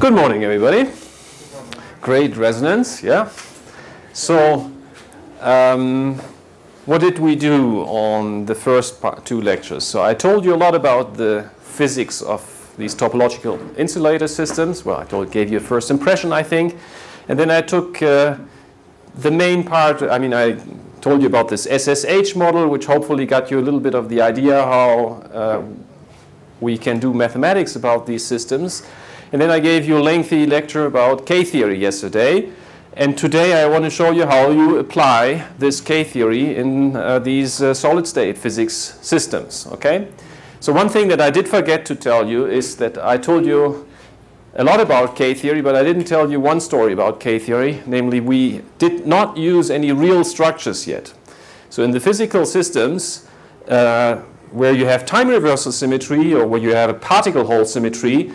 Good morning, everybody. Great resonance, yeah. So, um, what did we do on the first part, two lectures? So I told you a lot about the physics of these topological insulator systems. Well, I told, gave you a first impression, I think. And then I took uh, the main part, I mean, I told you about this SSH model, which hopefully got you a little bit of the idea how uh, we can do mathematics about these systems. And then I gave you a lengthy lecture about K-theory yesterday. And today I want to show you how you apply this K-theory in uh, these uh, solid-state physics systems, okay? So one thing that I did forget to tell you is that I told you a lot about K-theory, but I didn't tell you one story about K-theory, namely we did not use any real structures yet. So in the physical systems, uh, where you have time reversal symmetry or where you have a particle hole symmetry,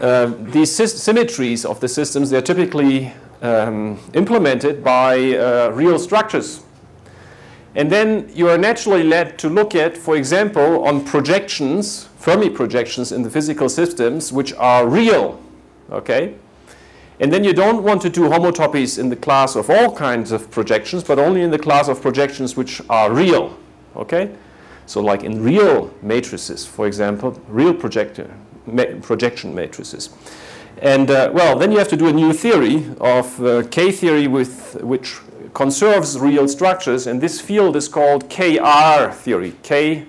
uh, these symmetries of the systems, they're typically um, implemented by uh, real structures. And then you are naturally led to look at, for example, on projections, Fermi projections in the physical systems, which are real, okay? And then you don't want to do homotopies in the class of all kinds of projections, but only in the class of projections which are real, okay? So like in real matrices, for example, real projector, projection matrices. And uh, well, then you have to do a new theory of uh, K-theory with which conserves real structures, and this field is called KR theory. K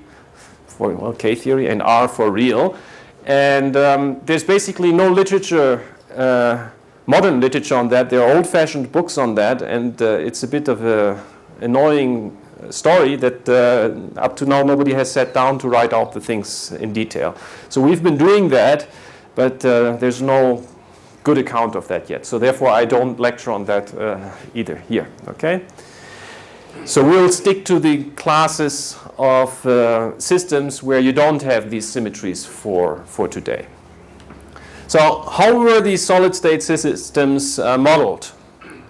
for well, K-theory and R for real. And um, there's basically no literature, uh, modern literature on that. There are old-fashioned books on that, and uh, it's a bit of a annoying story that uh, up to now nobody has sat down to write out the things in detail. So we've been doing that, but uh, there's no good account of that yet. So therefore I don't lecture on that uh, either here, okay? So we'll stick to the classes of uh, systems where you don't have these symmetries for, for today. So how were these solid state systems uh, modeled?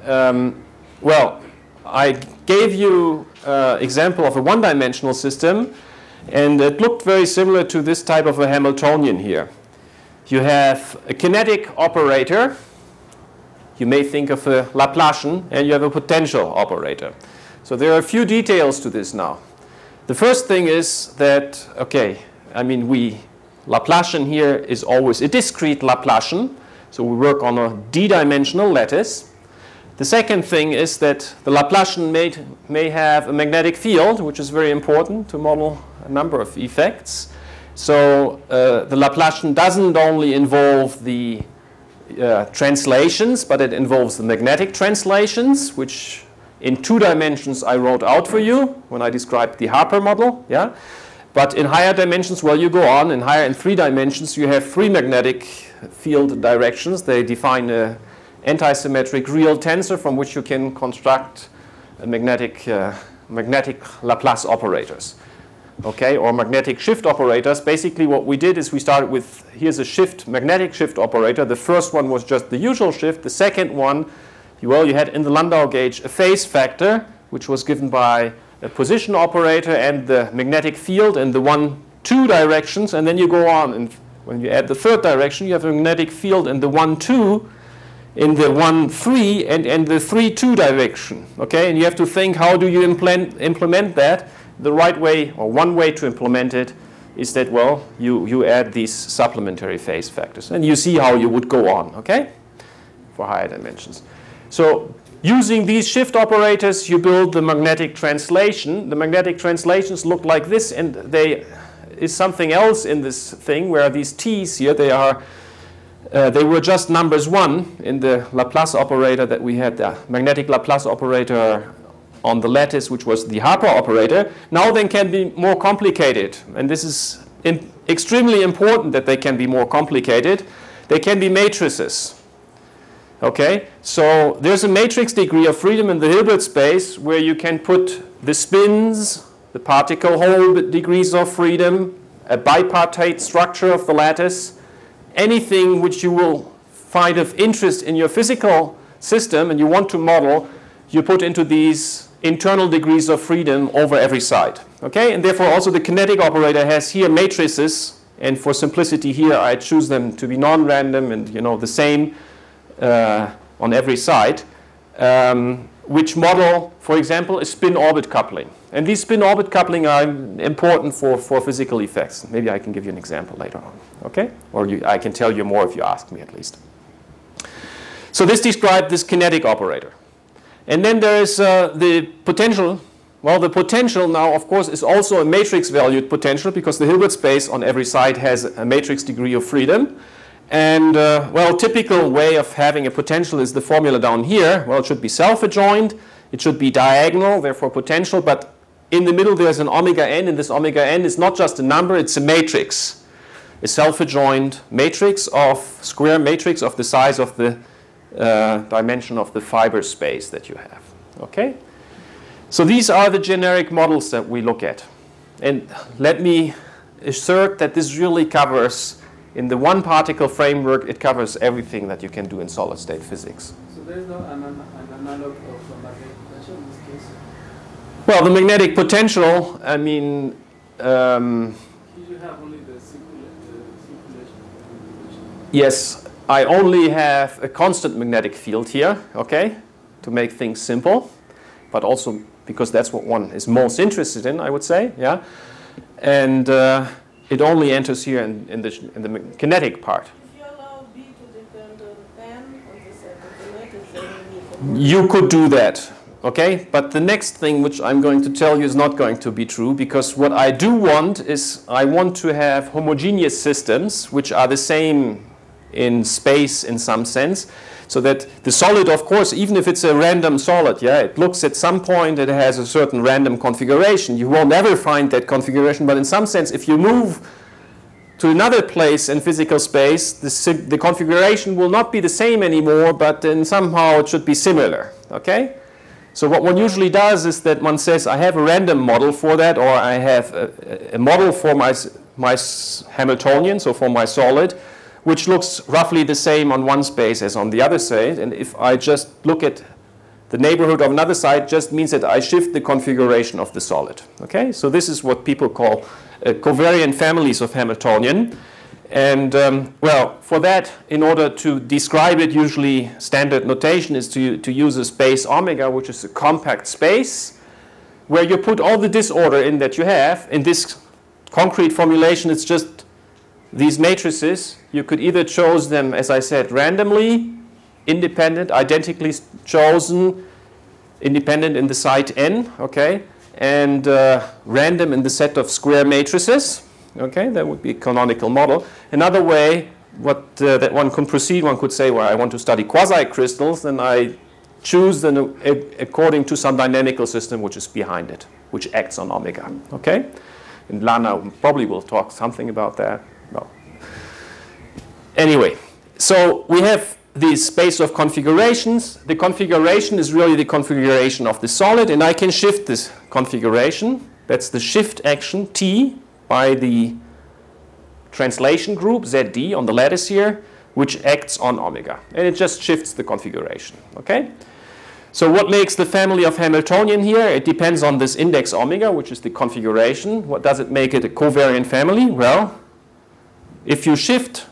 Um, well, I gave you uh, example of a one-dimensional system, and it looked very similar to this type of a Hamiltonian here. You have a kinetic operator. You may think of a Laplacian, and you have a potential operator. So there are a few details to this now. The first thing is that, okay, I mean, we, Laplacian here is always a discrete Laplacian. So we work on a d-dimensional lattice. The second thing is that the Laplacian may, may have a magnetic field, which is very important to model a number of effects. So uh, the Laplacian doesn't only involve the uh, translations, but it involves the magnetic translations, which in two dimensions I wrote out for you when I described the Harper model. Yeah? But in higher dimensions, well, you go on. In higher, in three dimensions, you have three magnetic field directions. They define a antisymmetric real tensor from which you can construct magnetic, uh, magnetic Laplace operators. Okay, or magnetic shift operators. Basically what we did is we started with, here's a shift, magnetic shift operator. The first one was just the usual shift. The second one, well, you had in the Landau gauge a phase factor, which was given by a position operator and the magnetic field in the one, two directions. And then you go on, and when you add the third direction, you have a magnetic field in the one, two, in the 1, 3 and, and the 3, 2 direction. Okay, and you have to think how do you implement, implement that? The right way, or one way to implement it, is that, well, you, you add these supplementary phase factors. And you see how you would go on, okay, for higher dimensions. So using these shift operators, you build the magnetic translation. The magnetic translations look like this, and they is something else in this thing where these t's here, they are uh, they were just numbers one in the Laplace operator that we had, the magnetic Laplace operator on the lattice, which was the Harper operator. Now they can be more complicated, and this is extremely important that they can be more complicated. They can be matrices. Okay, so there's a matrix degree of freedom in the Hilbert space where you can put the spins, the particle hole degrees of freedom, a bipartite structure of the lattice, anything which you will find of interest in your physical system and you want to model, you put into these internal degrees of freedom over every side. Okay, and therefore also the kinetic operator has here matrices And for simplicity here, I choose them to be non-random and you know the same uh, on every side. Um, which model, for example, is spin-orbit coupling. And these spin-orbit coupling are important for, for physical effects. Maybe I can give you an example later on, okay? Or you, I can tell you more if you ask me at least. So this describes this kinetic operator. And then there is uh, the potential. Well, the potential now, of course, is also a matrix-valued potential because the Hilbert space on every side has a matrix degree of freedom. And, uh, well, typical way of having a potential is the formula down here. Well, it should be self-adjoint. It should be diagonal, therefore potential. But in the middle, there's an omega n. And this omega n is not just a number, it's a matrix. A self-adjoint matrix of, square matrix of the size of the uh, dimension of the fiber space that you have. Okay? So these are the generic models that we look at. And let me assert that this really covers in the one particle framework, it covers everything that you can do in solid state physics. So there is no an, an analog of magnetic potential in this case? Well, the magnetic potential, I mean, um, you have only the circulation. Yes, I only have a constant magnetic field here, okay, to make things simple, but also because that's what one is most interested in, I would say, yeah. And uh, it only enters here in, in, the, in the kinetic part. You could do that, okay? But the next thing which I'm going to tell you is not going to be true because what I do want is I want to have homogeneous systems which are the same in space in some sense so that the solid, of course, even if it's a random solid, yeah, it looks at some point, it has a certain random configuration. You will never find that configuration, but in some sense, if you move to another place in physical space, the, the configuration will not be the same anymore, but then somehow it should be similar, okay? So what one usually does is that one says, I have a random model for that, or I have a, a model for my, my Hamiltonian, so for my solid, which looks roughly the same on one space as on the other side. And if I just look at the neighborhood of another side, just means that I shift the configuration of the solid. Okay, so this is what people call uh, covariant families of Hamiltonian. And um, well, for that, in order to describe it, usually standard notation is to, to use a space omega, which is a compact space, where you put all the disorder in that you have. In this concrete formulation, it's just these matrices, you could either choose them, as I said, randomly, independent, identically chosen, independent in the site n, okay, and uh, random in the set of square matrices. Okay, that would be a canonical model. Another way what uh, that one can proceed, one could say, well, I want to study quasi-crystals, then I choose them according to some dynamical system which is behind it, which acts on omega. Okay, and Lana probably will talk something about that. Anyway, so we have this space of configurations. The configuration is really the configuration of the solid, and I can shift this configuration. That's the shift action T by the translation group ZD on the lattice here, which acts on omega. And it just shifts the configuration. Okay? So what makes the family of Hamiltonian here? It depends on this index omega, which is the configuration. What does it make it a covariant family? Well, if you shift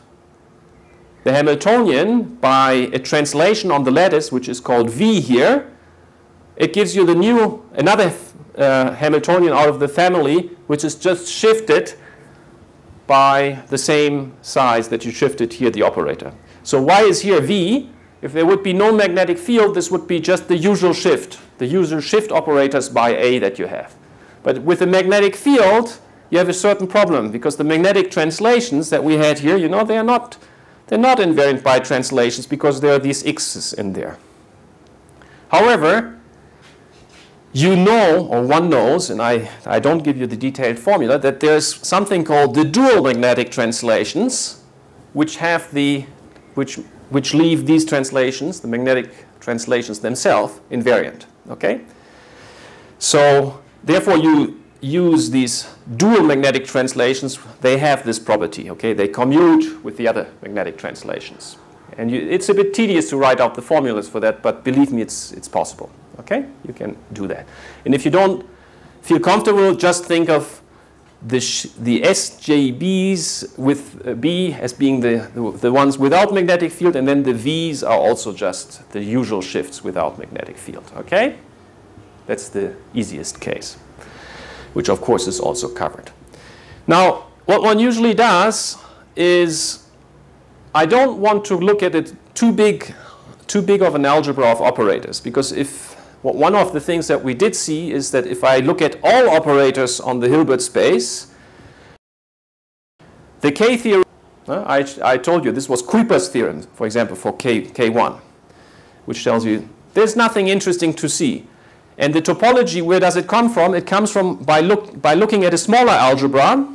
the Hamiltonian by a translation on the lattice, which is called V here. It gives you the new, another uh, Hamiltonian out of the family, which is just shifted by the same size that you shifted here, the operator. So why is here V? If there would be no magnetic field, this would be just the usual shift, the usual shift operators by A that you have. But with a magnetic field, you have a certain problem because the magnetic translations that we had here, you know, they are not they're not invariant by translations because there are these x's in there. However, you know, or one knows, and I, I don't give you the detailed formula, that there's something called the dual magnetic translations, which have the, which, which leave these translations, the magnetic translations themselves, invariant. Okay? So therefore you use these dual magnetic translations, they have this property, okay? They commute with the other magnetic translations. And you, it's a bit tedious to write out the formulas for that, but believe me, it's, it's possible, okay? You can do that. And if you don't feel comfortable, just think of the, the SJBs with uh, B as being the, the, the, ones without magnetic field, and then the Vs are also just the usual shifts without magnetic field. Okay? That's the easiest case, which of course is also covered. Now, what one usually does is I don't want to look at it too big, too big of an algebra of operators, because if well, one of the things that we did see is that if I look at all operators on the Hilbert space, the K theory, uh, I, I told you this was Kuiper's theorem, for example, for K, K1, which tells you there's nothing interesting to see. And the topology, where does it come from? It comes from by, look, by looking at a smaller algebra,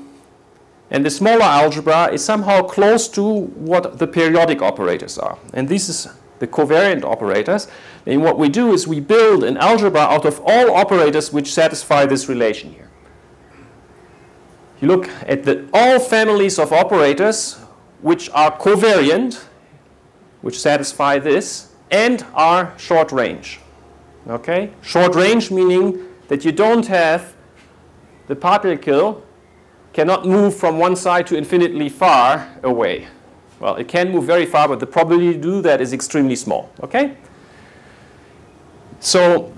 and the smaller algebra is somehow close to what the periodic operators are. And this is the covariant operators. And what we do is we build an algebra out of all operators which satisfy this relation here. You look at the, all families of operators which are covariant, which satisfy this, and are short range. Okay? Short range meaning that you don't have the particle cannot move from one side to infinitely far away. Well, it can move very far, but the probability to do that is extremely small. Okay? So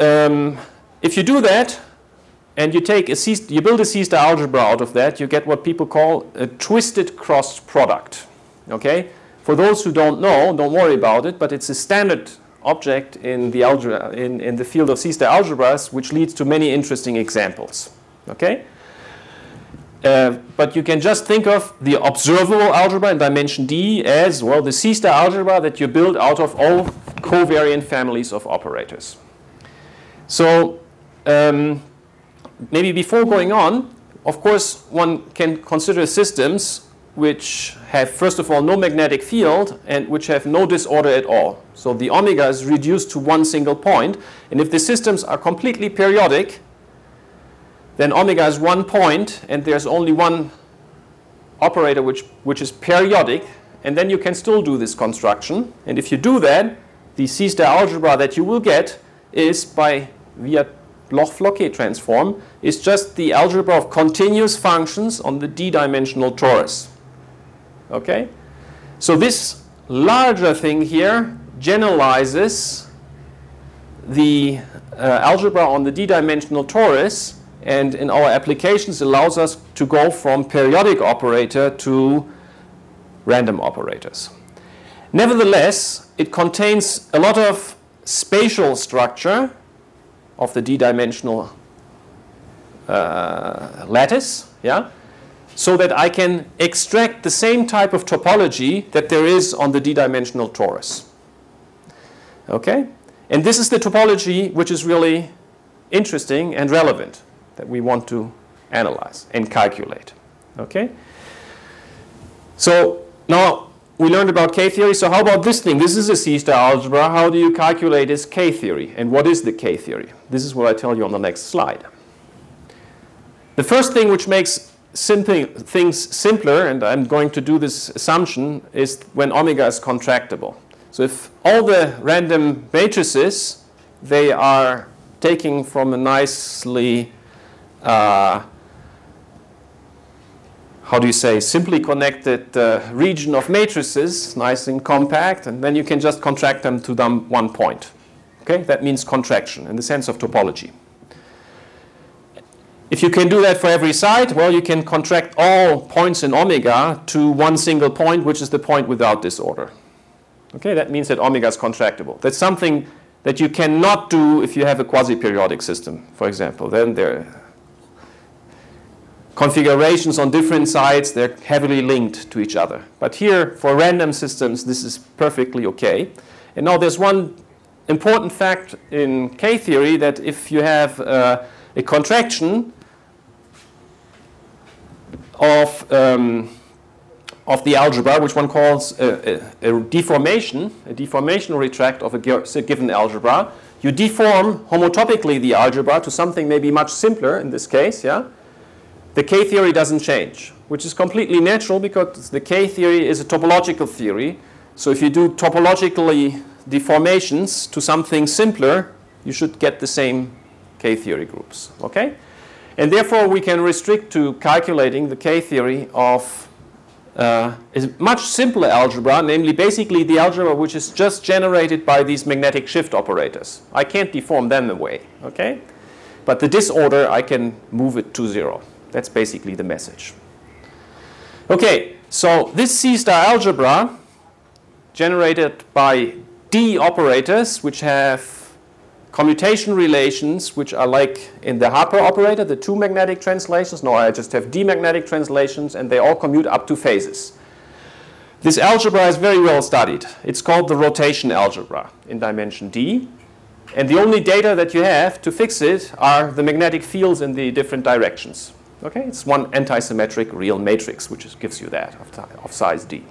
um, if you do that, and you take a C, you build a C-star algebra out of that, you get what people call a twisted cross product. Okay? For those who don't know, don't worry about it, but it's a standard object in the algebra in, in the field of C-star algebras, which leads to many interesting examples. Okay? Uh, but you can just think of the observable algebra in dimension D as, well, the C-star algebra that you build out of all covariant families of operators. So um, maybe before going on, of course, one can consider systems which have, first of all, no magnetic field and which have no disorder at all. So the omega is reduced to one single point. And if the systems are completely periodic, then omega is one point and there's only one operator which, which is periodic and then you can still do this construction and if you do that the C-star algebra that you will get is by via Bloch-Floquet transform is just the algebra of continuous functions on the d-dimensional torus. Okay? So this larger thing here generalizes the uh, algebra on the d-dimensional torus and in our applications allows us to go from periodic operator to random operators. Nevertheless, it contains a lot of spatial structure of the d-dimensional uh, lattice, yeah, so that I can extract the same type of topology that there is on the d-dimensional torus. Okay? And this is the topology which is really interesting and relevant that we want to analyze and calculate. Okay? So now we learned about K-theory. So how about this thing? This is a C-star algebra. How do you calculate this K-theory? And what is the K-theory? This is what I tell you on the next slide. The first thing which makes simple, things simpler, and I'm going to do this assumption, is when omega is contractible. So if all the random matrices, they are taking from a nicely uh, how do you say, simply connected uh, region of matrices, nice and compact, and then you can just contract them to them one point. Okay, that means contraction in the sense of topology. If you can do that for every side, well, you can contract all points in omega to one single point, which is the point without disorder. Okay, that means that omega is contractible. That's something that you cannot do if you have a quasi-periodic system, for example. Then there configurations on different sides, they're heavily linked to each other. But here, for random systems, this is perfectly okay. And now there's one important fact in K-theory that if you have uh, a contraction of, um, of the algebra, which one calls a, a, a, deformation, a deformation retract of a given algebra, you deform homotopically the algebra to something maybe much simpler in this case, yeah? the K-theory doesn't change, which is completely natural because the K-theory is a topological theory. So if you do topologically deformations to something simpler, you should get the same K-theory groups. Okay? And therefore, we can restrict to calculating the K-theory of uh, a much simpler algebra, namely basically the algebra which is just generated by these magnetic shift operators. I can't deform them away, okay? But the disorder, I can move it to zero. That's basically the message. Okay, so this C-star algebra generated by D operators, which have commutation relations which are like in the Harper operator, the two magnetic translations. No, I just have D magnetic translations and they all commute up to phases. This algebra is very well studied. It's called the rotation algebra in dimension D. And the only data that you have to fix it are the magnetic fields in the different directions. Okay, it's one antisymmetric real matrix which is, gives you that of, of size D.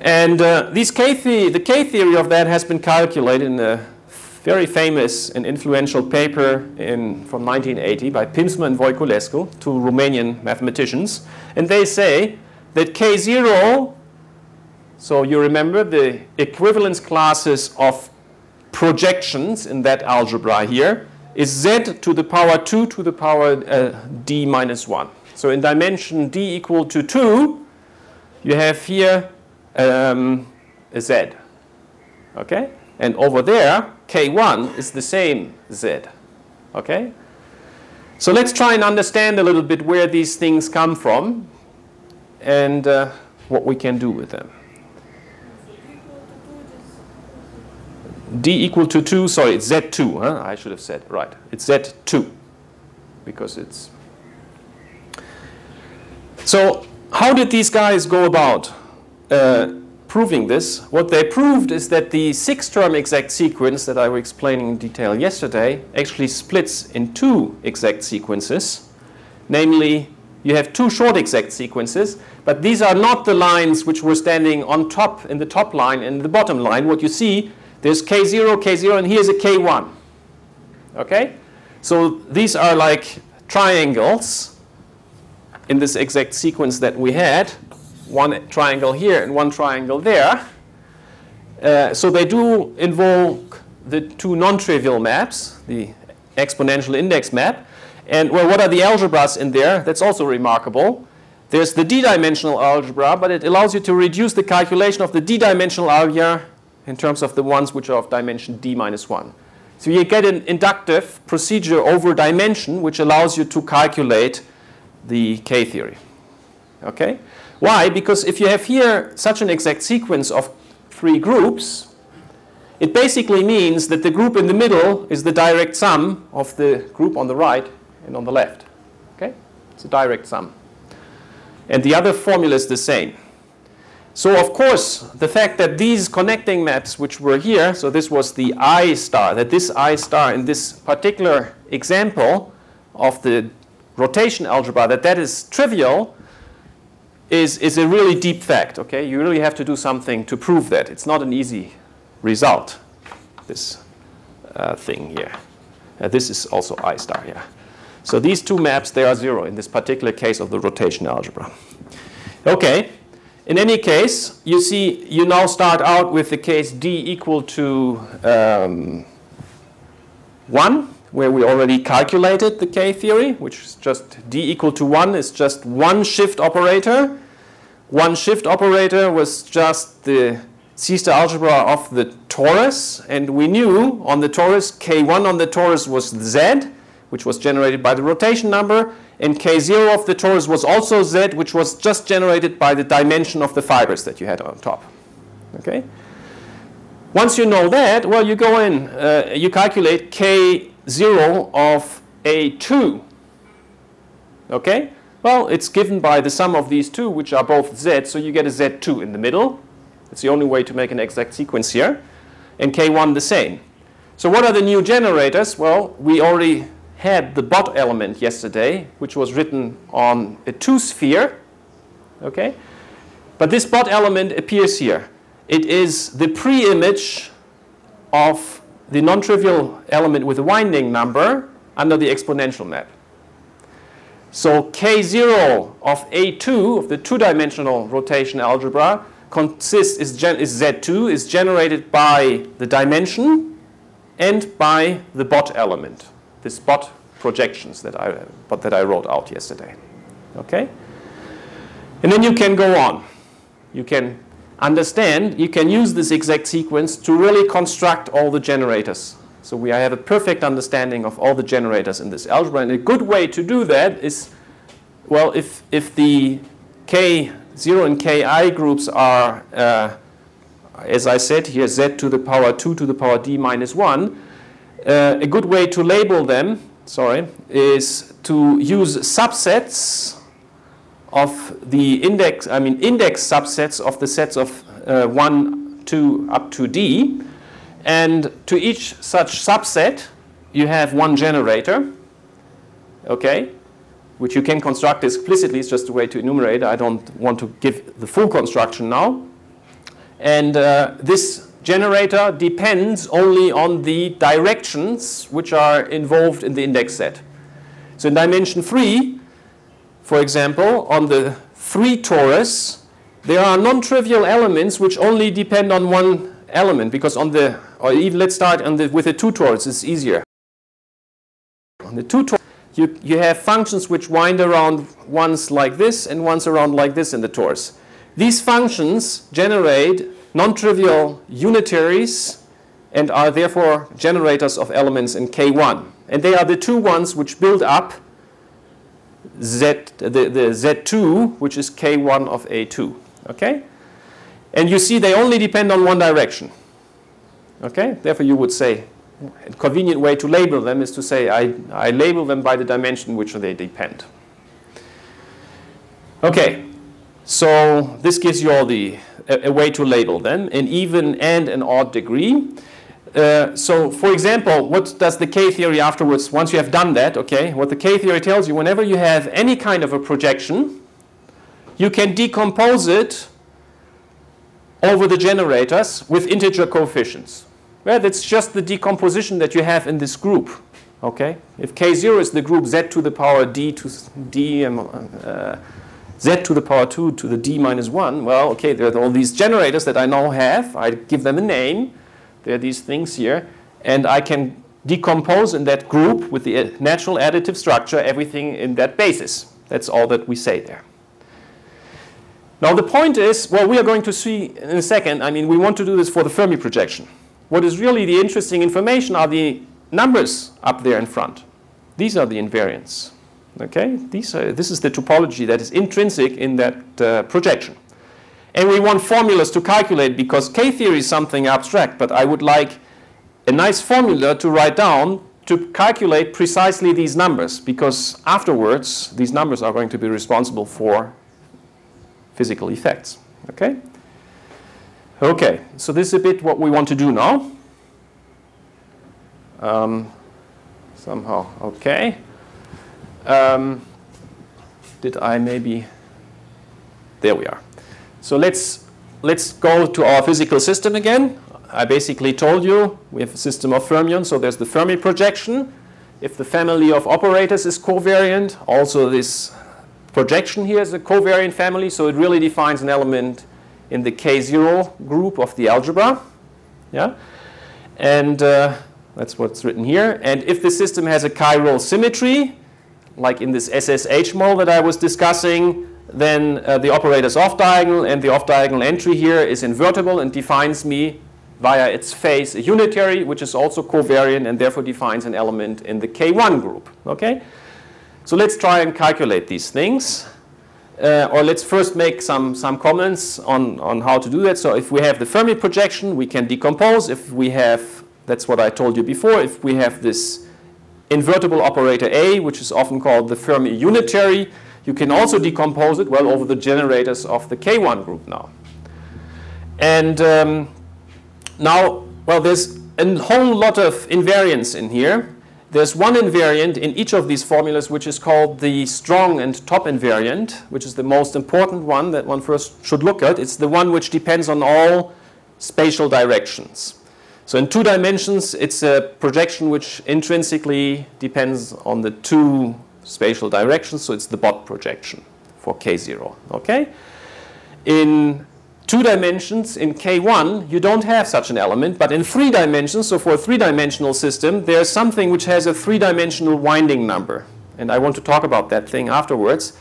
And uh, these K the K theory of that has been calculated in a very famous and influential paper in, from 1980 by Pimsner and Voiculescu, two Romanian mathematicians. And they say that K0, so you remember the equivalence classes of projections in that algebra here, is z to the power 2 to the power uh, d minus 1. So in dimension d equal to 2, you have here um, a z. Okay? And over there, k1 is the same z. Okay? So let's try and understand a little bit where these things come from and uh, what we can do with them. d equal to 2, sorry, it's z2, huh? I should have said, right. It's z2 because it's... So how did these guys go about uh, proving this. What they proved is that the six-term exact sequence that I was explaining in detail yesterday actually splits in two exact sequences. Namely, you have two short exact sequences, but these are not the lines which were standing on top in the top line and the bottom line. What you see, there's K0, K0, and here's a K1. Okay? So these are like triangles in this exact sequence that we had one triangle here and one triangle there. Uh, so they do invoke the two non-trivial maps, the exponential index map. And well, what are the algebras in there? That's also remarkable. There's the d-dimensional algebra, but it allows you to reduce the calculation of the d-dimensional algebra in terms of the ones which are of dimension d minus 1. So you get an inductive procedure over dimension, which allows you to calculate the K-theory. Okay? Why? Because if you have here such an exact sequence of three groups, it basically means that the group in the middle is the direct sum of the group on the right and on the left. Okay? It's a direct sum. And the other formula is the same. So of course, the fact that these connecting maps which were here, so this was the I star, that this I star in this particular example of the rotation algebra, that that is trivial, is, is a really deep fact, okay? You really have to do something to prove that. It's not an easy result, this uh, thing here. Uh, this is also I star here. So these two maps, they are zero in this particular case of the rotation algebra. Okay, in any case, you see, you now start out with the case d equal to um, 1 where we already calculated the K-theory, which is just D equal to 1 is just one shift operator. One shift operator was just the C-star algebra of the torus, and we knew on the torus, K1 on the torus was Z, which was generated by the rotation number, and K0 of the torus was also Z, which was just generated by the dimension of the fibers that you had on top. Okay? Once you know that, well, you go in, uh, you calculate K 0 of A2. Okay? Well, it's given by the sum of these two, which are both z, so you get a z2 in the middle. It's the only way to make an exact sequence here. And k1 the same. So what are the new generators? Well, we already had the Bott element yesterday, which was written on a two-sphere. Okay? But this Bott element appears here. It is the pre-image of the non-trivial element with a winding number under the exponential map. So K0 of A2 of the two-dimensional rotation algebra consists is, is Z2 is generated by the dimension and by the Bott element. the Bott projections that I, but that I wrote out yesterday. Okay? And then you can go on. You can understand, you can use this exact sequence to really construct all the generators. So we have a perfect understanding of all the generators in this algebra. And a good way to do that is, well, if, if the k0 and ki groups are, uh, as I said here, z to the power 2 to the power d minus 1, uh, a good way to label them, sorry, is to use subsets of the index, I mean index subsets of the sets of uh, 1, 2 up to d. And to each such subset, you have one generator, okay, which you can construct explicitly. It's just a way to enumerate. I don't want to give the full construction now. And uh, this generator depends only on the directions which are involved in the index set. So in dimension 3, for example, on the 3 torus, there are non-trivial elements which only depend on one element because on the, or even let's start on the, with the 2 torus, it's easier. On the 2 torus, you, you have functions which wind around once like this and once around like this in the torus. These functions generate non-trivial unitaries and are therefore generators of elements in K1. And they are the two ones which build up Z, the, the Z2, which is K1 of A2. Okay? And you see they only depend on one direction. Okay? Therefore you would say a convenient way to label them is to say I, I label them by the dimension which they depend. Okay, so this gives you all the a, a way to label them, an even and an odd degree. Uh, so for example, what does the K-theory afterwards, once you have done that, okay, what the K-theory tells you, whenever you have any kind of a projection, you can decompose it over the generators with integer coefficients. Well, that's just the decomposition that you have in this group, okay? If K0 is the group z to the power d to d, um, uh, z to the power 2 to the d minus 1, well, okay, there are all these generators that I now have. I give them a name. There are these things here. And I can decompose in that group with the uh, natural additive structure everything in that basis. That's all that we say there. Now the point is, well, we are going to see in a second, I mean, we want to do this for the Fermi projection. What is really the interesting information are the numbers up there in front. These are the invariants. Okay, These are, this is the topology that is intrinsic in that uh, projection. And we want formulas to calculate because K-theory is something abstract, but I would like a nice formula to write down to calculate precisely these numbers because afterwards these numbers are going to be responsible for physical effects. Okay? Okay, so this is a bit what we want to do now. Um, somehow, okay. Um, did I maybe? There we are. So let's let's go to our physical system again. I basically told you we have a system of fermions, so there's the Fermi projection. If the family of operators is covariant, also this projection here is a covariant family, so it really defines an element in the K0 group of the algebra. Yeah? And uh, that's what's written here. And if the system has a chiral symmetry, like in this SSH model that I was discussing, then uh, the operator is off-diagonal, and the off-diagonal entry here is invertible and defines me via its phase a unitary, which is also covariant and therefore defines an element in the K1 group. Okay? So let's try and calculate these things. Uh, or let's first make some, some comments on, on how to do that. So if we have the Fermi projection, we can decompose. If we have, that's what I told you before, if we have this invertible operator A, which is often called the Fermi unitary, you can also decompose it well over the generators of the K1 group now. And um, now, well, there's a whole lot of invariants in here. There's one invariant in each of these formulas which is called the strong and top invariant, which is the most important one that one first should look at. It's the one which depends on all spatial directions. So in two dimensions, it's a projection which intrinsically depends on the two spatial directions, so it's the Bott projection for K0, okay? In two dimensions in K1, you don't have such an element, but in three dimensions, so for a three-dimensional system, there's something which has a three-dimensional winding number. And I want to talk about that thing afterwards.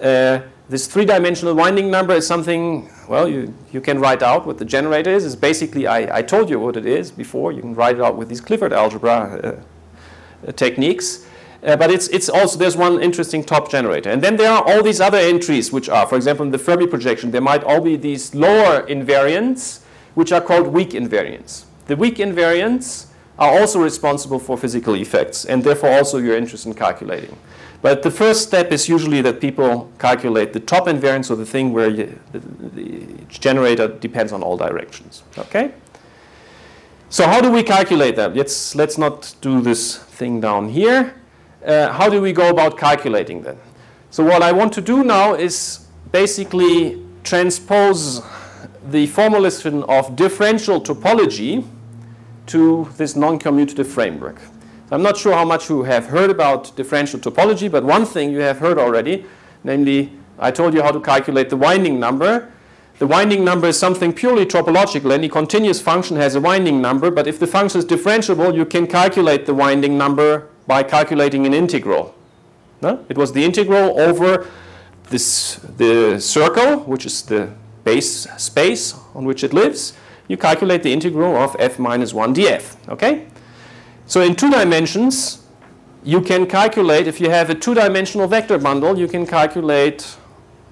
Uh, this three-dimensional winding number is something, well, you, you can write out what the generator is. It's basically, I, I told you what it is before. You can write it out with these Clifford algebra uh, uh, techniques. Uh, but it's, it's also, there's one interesting top generator. And then there are all these other entries, which are, for example, in the Fermi projection, there might all be these lower invariants, which are called weak invariants. The weak invariants are also responsible for physical effects, and therefore also you're interested in calculating. But the first step is usually that people calculate the top invariance, or the thing where you, the, the generator depends on all directions. Okay? So how do we calculate that? Let's, let's not do this thing down here. Uh, how do we go about calculating that? So what I want to do now is basically transpose the formulation of differential topology to this non-commutative framework. I'm not sure how much you have heard about differential topology, but one thing you have heard already, namely, I told you how to calculate the winding number. The winding number is something purely topological. Any continuous function has a winding number, but if the function is differentiable, you can calculate the winding number by calculating an integral. No? It was the integral over this, the circle, which is the base space on which it lives. You calculate the integral of f minus 1 df. Okay? So in two dimensions, you can calculate, if you have a two-dimensional vector bundle, you can calculate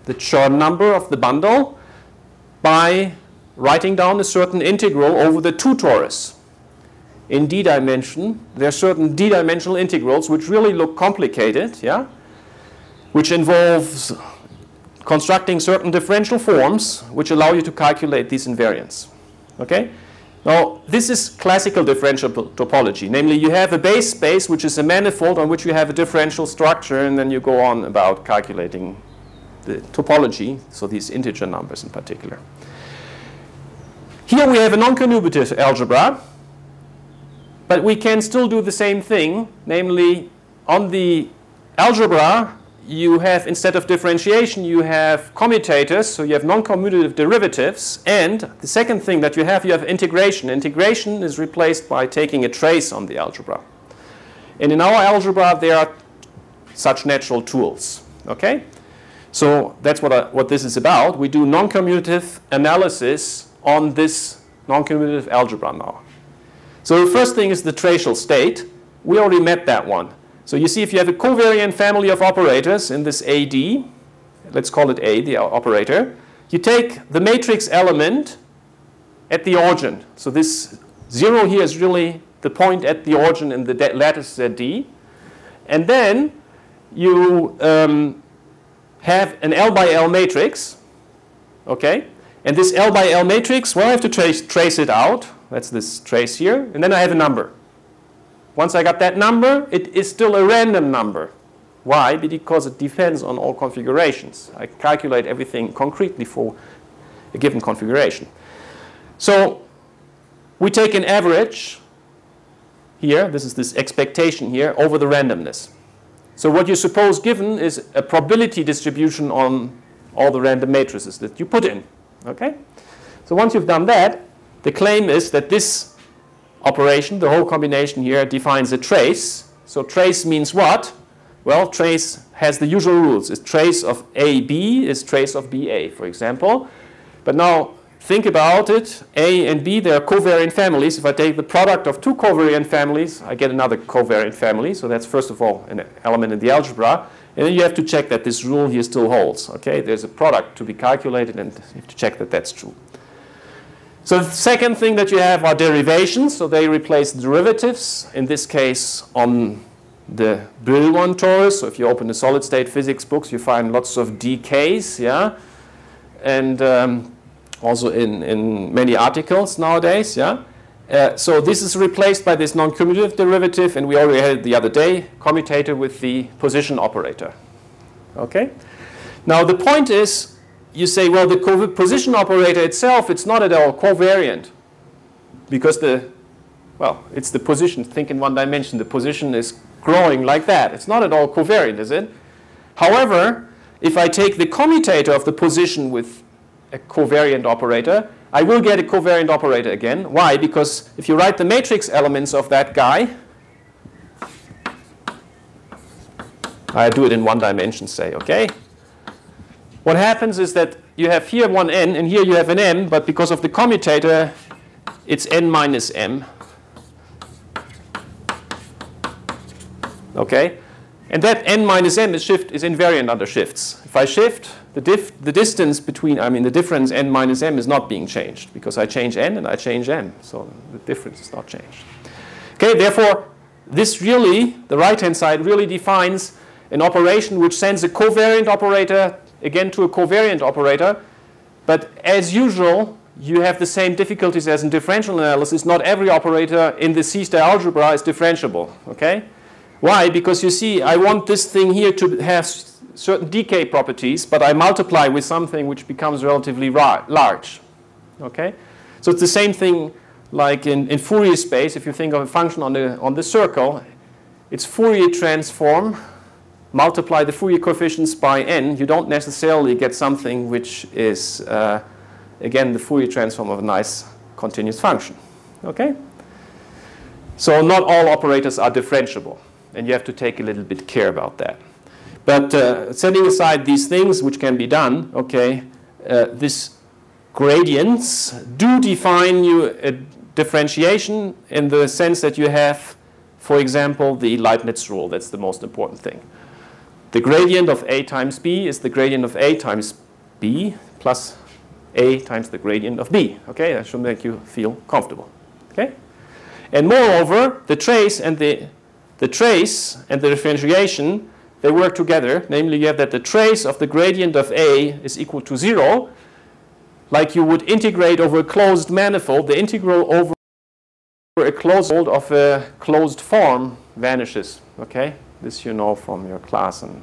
the Chern number of the bundle by writing down a certain integral over the two torus. In d dimension, there are certain d-dimensional integrals which really look complicated, yeah? which involves constructing certain differential forms which allow you to calculate these invariants. Okay? Now, this is classical differential topology. Namely, you have a base space, which is a manifold on which you have a differential structure, and then you go on about calculating the topology, so these integer numbers in particular. Here we have a non-commutative algebra, but we can still do the same thing, namely, on the algebra, you have, instead of differentiation, you have commutators, so you have non-commutative derivatives. And the second thing that you have, you have integration. Integration is replaced by taking a trace on the algebra. And in our algebra, there are such natural tools. Okay? So that's what, I, what this is about. We do non-commutative analysis on this non-commutative algebra now. So the first thing is the tracial state. We already met that one. So you see if you have a covariant family of operators in this AD, let's call it A, the operator, you take the matrix element at the origin. So this 0 here is really the point at the origin in the lattice ZD. And then you um, have an L by L matrix, okay? And this L by L matrix, well, I have to trace, trace it out. That's this trace here. And then I have a number. Once I got that number, it is still a random number. Why? Because it depends on all configurations. I calculate everything concretely for a given configuration. So we take an average here, this is this expectation here, over the randomness. So what you suppose given is a probability distribution on all the random matrices that you put in. Okay? So once you've done that, the claim is that this operation, the whole combination here defines a trace. So trace means what? Well, trace has the usual rules. It's trace of AB is trace of BA, for example. But now think about it. A and B, they are covariant families. If I take the product of two covariant families, I get another covariant family. So that's first of all an element in the algebra. And then you have to check that this rule here still holds. Okay, there's a product to be calculated and you have to check that that's true. So the second thing that you have are derivations. So they replace derivatives, in this case on the Brillouin torus. So if you open the solid state physics books, you find lots of decays, yeah? And um, also in, in many articles nowadays, yeah? Uh, so this is replaced by this non-commutative derivative, and we already had it the other day, commutator with the position operator. Okay? Now the point is, you say, well, the position operator itself, it's not at all covariant because the, well, it's the position. Think in one dimension. The position is growing like that. It's not at all covariant, is it? However, if I take the commutator of the position with a covariant operator. I will get a covariant operator again. Why? Because if you write the matrix elements of that guy, I do it in one dimension, say, okay? What happens is that you have here one n, and here you have an m, but because of the commutator, it's n minus m. Okay? And that n minus m is shift is invariant under shifts. If I shift, the, diff, the distance between, I mean, the difference n minus m is not being changed because I change n and I change m. So the difference is not changed. Okay, therefore, this really, the right-hand side really defines an operation which sends a covariant operator again to a covariant operator. But as usual, you have the same difficulties as in differential analysis. Not every operator in the C-star algebra is differentiable. Okay? Why? Because you see, I want this thing here to have certain decay properties, but I multiply with something which becomes relatively large. Okay? So it's the same thing like in, in Fourier space. If you think of a function on the, on the circle, its Fourier transform, multiply the Fourier coefficients by n, you don't necessarily get something which is, uh, again, the Fourier transform of a nice continuous function. Okay? So not all operators are differentiable and you have to take a little bit care about that. But uh, setting aside these things which can be done, okay, uh, these gradients do define you a differentiation in the sense that you have, for example, the Leibniz rule. That's the most important thing. The gradient of a times b is the gradient of a times b plus a times the gradient of b. Okay, that should make you feel comfortable. Okay, and moreover, the trace and the the trace and the differentiation, they work together. Namely, you have that the trace of the gradient of A is equal to 0. Like you would integrate over a closed manifold, the integral over a closed of a closed form vanishes. Okay? This you know from your class on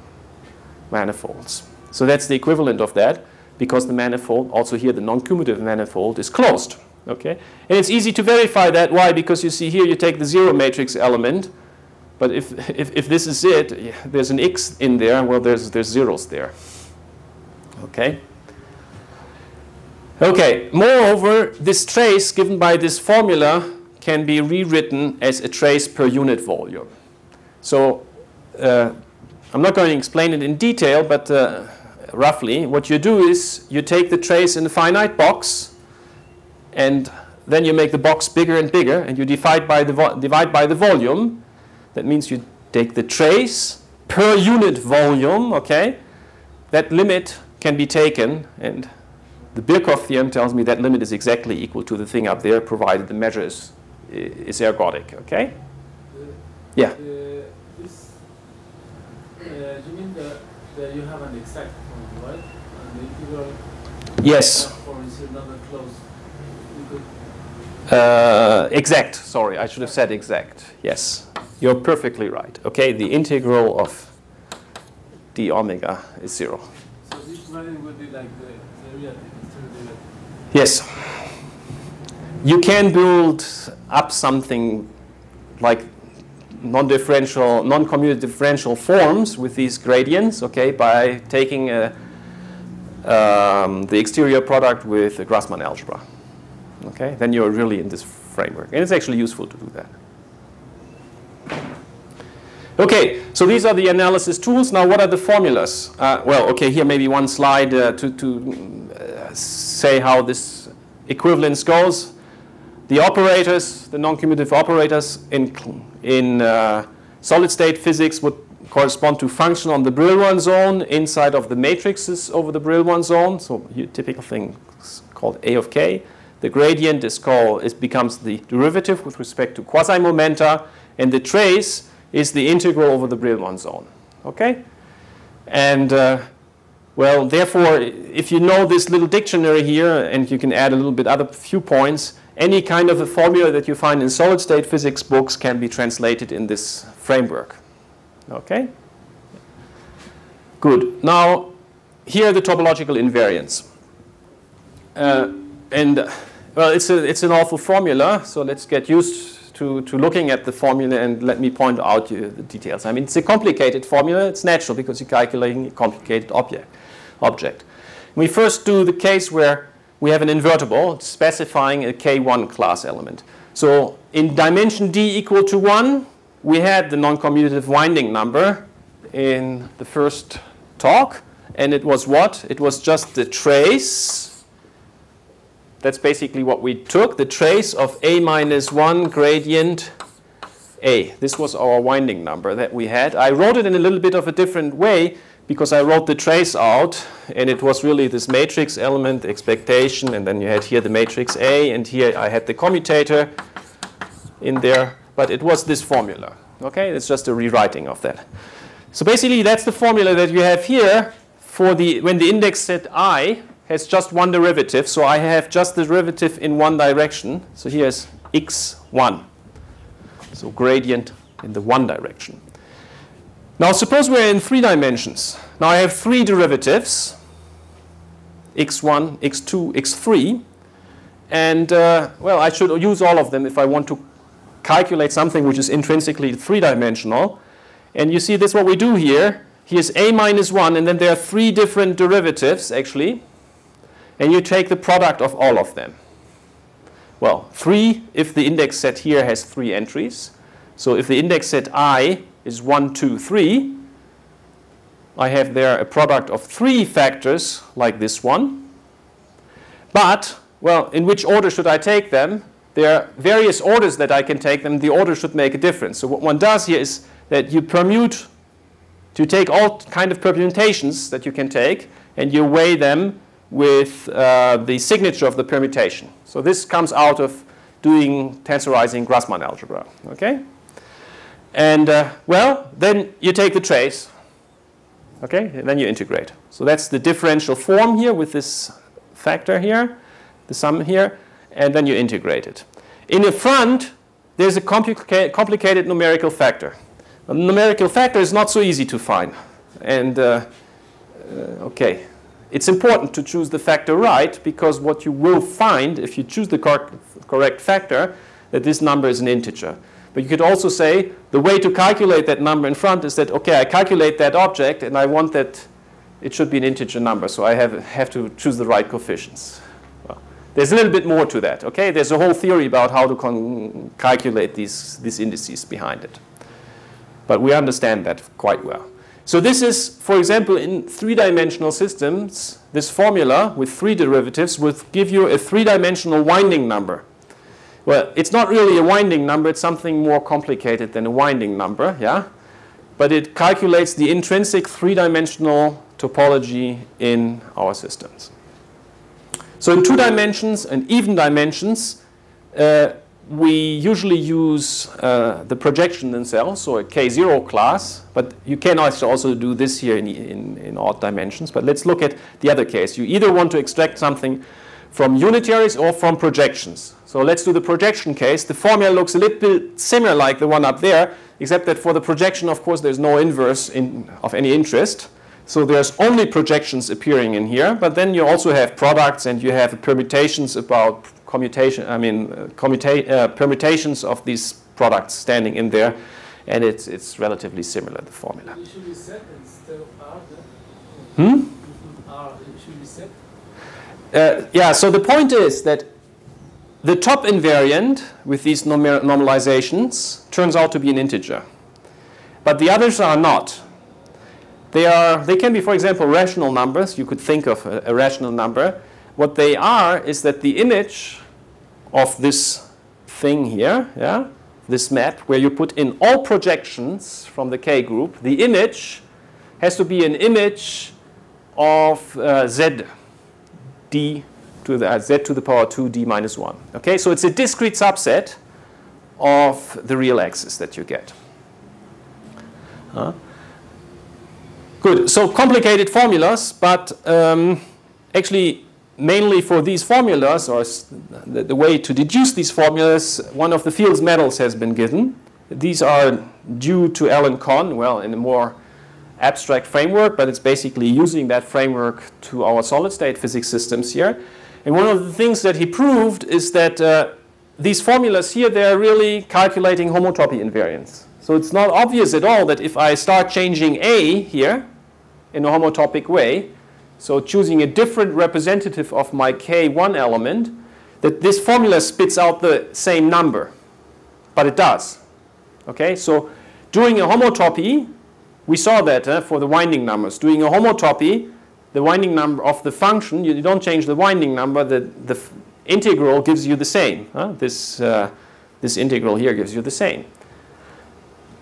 manifolds. So that's the equivalent of that because the manifold, also here the non-commutative manifold, is closed. Okay? And it's easy to verify that. Why? Because you see here you take the zero matrix element but if, if, if this is it, there's an x in there, well, there's, there's zeros there. Okay? Okay, moreover, this trace given by this formula can be rewritten as a trace per unit volume. So I'm not going to explain it in detail, but uh, roughly, what you do is you take the trace in a finite box, and then you make the box bigger and bigger, and you divide by the, divide by the volume, that means you take the trace per unit volume, okay? That limit can be taken, and the Birkhoff theorem tells me that limit is exactly equal to the thing up there, provided the measure is, is ergodic, okay? Uh, yeah. Uh, this, uh, you mean that you have an exact form, right? And the integral yes. is another closed. Uh, exact, sorry, I should have said exact, yes. You're perfectly right. Okay, the integral of d omega is zero. So this value would be like the derivative. Yes. You can build up something like non-differential, non-commutative differential forms with these gradients, okay, by taking a, um, the exterior product with the Grassmann algebra. Okay, then you're really in this framework, and it's actually useful to do that. Okay, so these are the analysis tools. Now, what are the formulas? Uh, well, okay, here maybe one slide uh, to, to uh, say how this equivalence goes. The operators, the non-commutative operators in, in uh, solid state physics would correspond to function on the Brillouin zone inside of the matrices over the Brillouin zone. So typical thing called A of k. The gradient is called, it becomes the derivative with respect to quasi-momenta, and the trace is the integral over the Brillouin zone. Okay? And uh, well, therefore, if you know this little dictionary here, and you can add a little bit other few points, any kind of a formula that you find in solid state physics books can be translated in this framework. Okay? Good. Now, here are the topological invariants. Uh, and, well, it's, a, it's an awful formula, so let's get used to, to looking at the formula and let me point out the details. I mean, it's a complicated formula. It's natural because you're calculating a complicated object. object. We first do the case where we have an invertible specifying a K1 class element. So in dimension D equal to 1, we had the non-commutative winding number in the first talk. And it was what? It was just the trace. That's basically what we took, the trace of A minus 1 gradient A. This was our winding number that we had. I wrote it in a little bit of a different way because I wrote the trace out and it was really this matrix element expectation and then you had here the matrix A and here I had the commutator in there but it was this formula okay? It's just a rewriting of that. So basically that's the formula that you have here for the when the index set I has just one derivative so I have just the derivative in one direction. So here's x1 so gradient in the one direction now suppose we're in three dimensions. Now I have three derivatives, x1, x2, x3. And uh, well, I should use all of them if I want to calculate something which is intrinsically three-dimensional. And you see this is what we do here. Here's a minus 1, and then there are three different derivatives, actually. And you take the product of all of them. Well, 3 if the index set here has three entries. So if the index set i is 1, 2, 3. I have there a product of three factors like this one. But, well, in which order should I take them? There are various orders that I can take them. The order should make a difference. So what one does here is that you permute, to take all kind of permutations that you can take, and you weigh them with uh, the signature of the permutation. So this comes out of doing tensorizing Grassmann algebra. Okay? And uh, well, then you take the trace, okay, and then you integrate. So that's the differential form here with this factor here, the sum here, and then you integrate it. In the front, there's a complica complicated numerical factor. A numerical factor is not so easy to find. And uh, uh, okay, it's important to choose the factor right because what you will find if you choose the cor correct factor, that this number is an integer. But you could also say the way to calculate that number in front is that, okay, I calculate that object and I want that it should be an integer number. So I have, have to choose the right coefficients. Well, there's a little bit more to that, okay? There's a whole theory about how to calculate these, these indices behind it. But we understand that quite well. So this is, for example, in three-dimensional systems, this formula with three derivatives would give you a three-dimensional winding number. Well, it's not really a winding number. It's something more complicated than a winding number, yeah? But it calculates the intrinsic three-dimensional topology in our systems. So in two dimensions and even dimensions, uh, we usually use uh, the projection themselves, so a K0 class, but you can also do this here in, in, in odd dimensions. But let's look at the other case. You either want to extract something from unitaries or from projections. So let's do the projection case. The formula looks a little bit similar like the one up there, except that for the projection, of course, there's no inverse in, of any interest. So there's only projections appearing in here, but then you also have products and you have permutations about commutation, I mean, uh, commuta uh, permutations of these products standing in there, and it's, it's relatively similar, the formula. Hmm? Uh, yeah, so the point is that the top invariant with these normalizations turns out to be an integer. But the others are not. They, are, they can be, for example, rational numbers. You could think of a, a rational number. What they are is that the image of this thing here, yeah, this map, where you put in all projections from the K group, the image has to be an image of uh, Z, To the uh, z to the power 2 d minus 1. Okay, so it's a discrete subset of the real axis that you get. Good, so complicated formulas, but um, actually mainly for these formulas, or the, the, way to deduce these formulas, one of the Fields medals has been given. These are due to Alain Connes, well, in a more abstract framework, but it's basically using that framework to our solid state physics systems here. And one of the things that he proved is that uh, these formulas here, they're really calculating homotopy invariance. So it's not obvious at all that if I start changing A here in a homotopic way, so choosing a different representative of my K1 element, that this formula spits out the same number. But it does. Okay, so doing a homotopy, we saw that for the winding numbers. Doing a homotopy, the winding number of the function, you, don't change the winding number, the, the integral gives you the same. Huh? This, uh, this integral here gives you the same.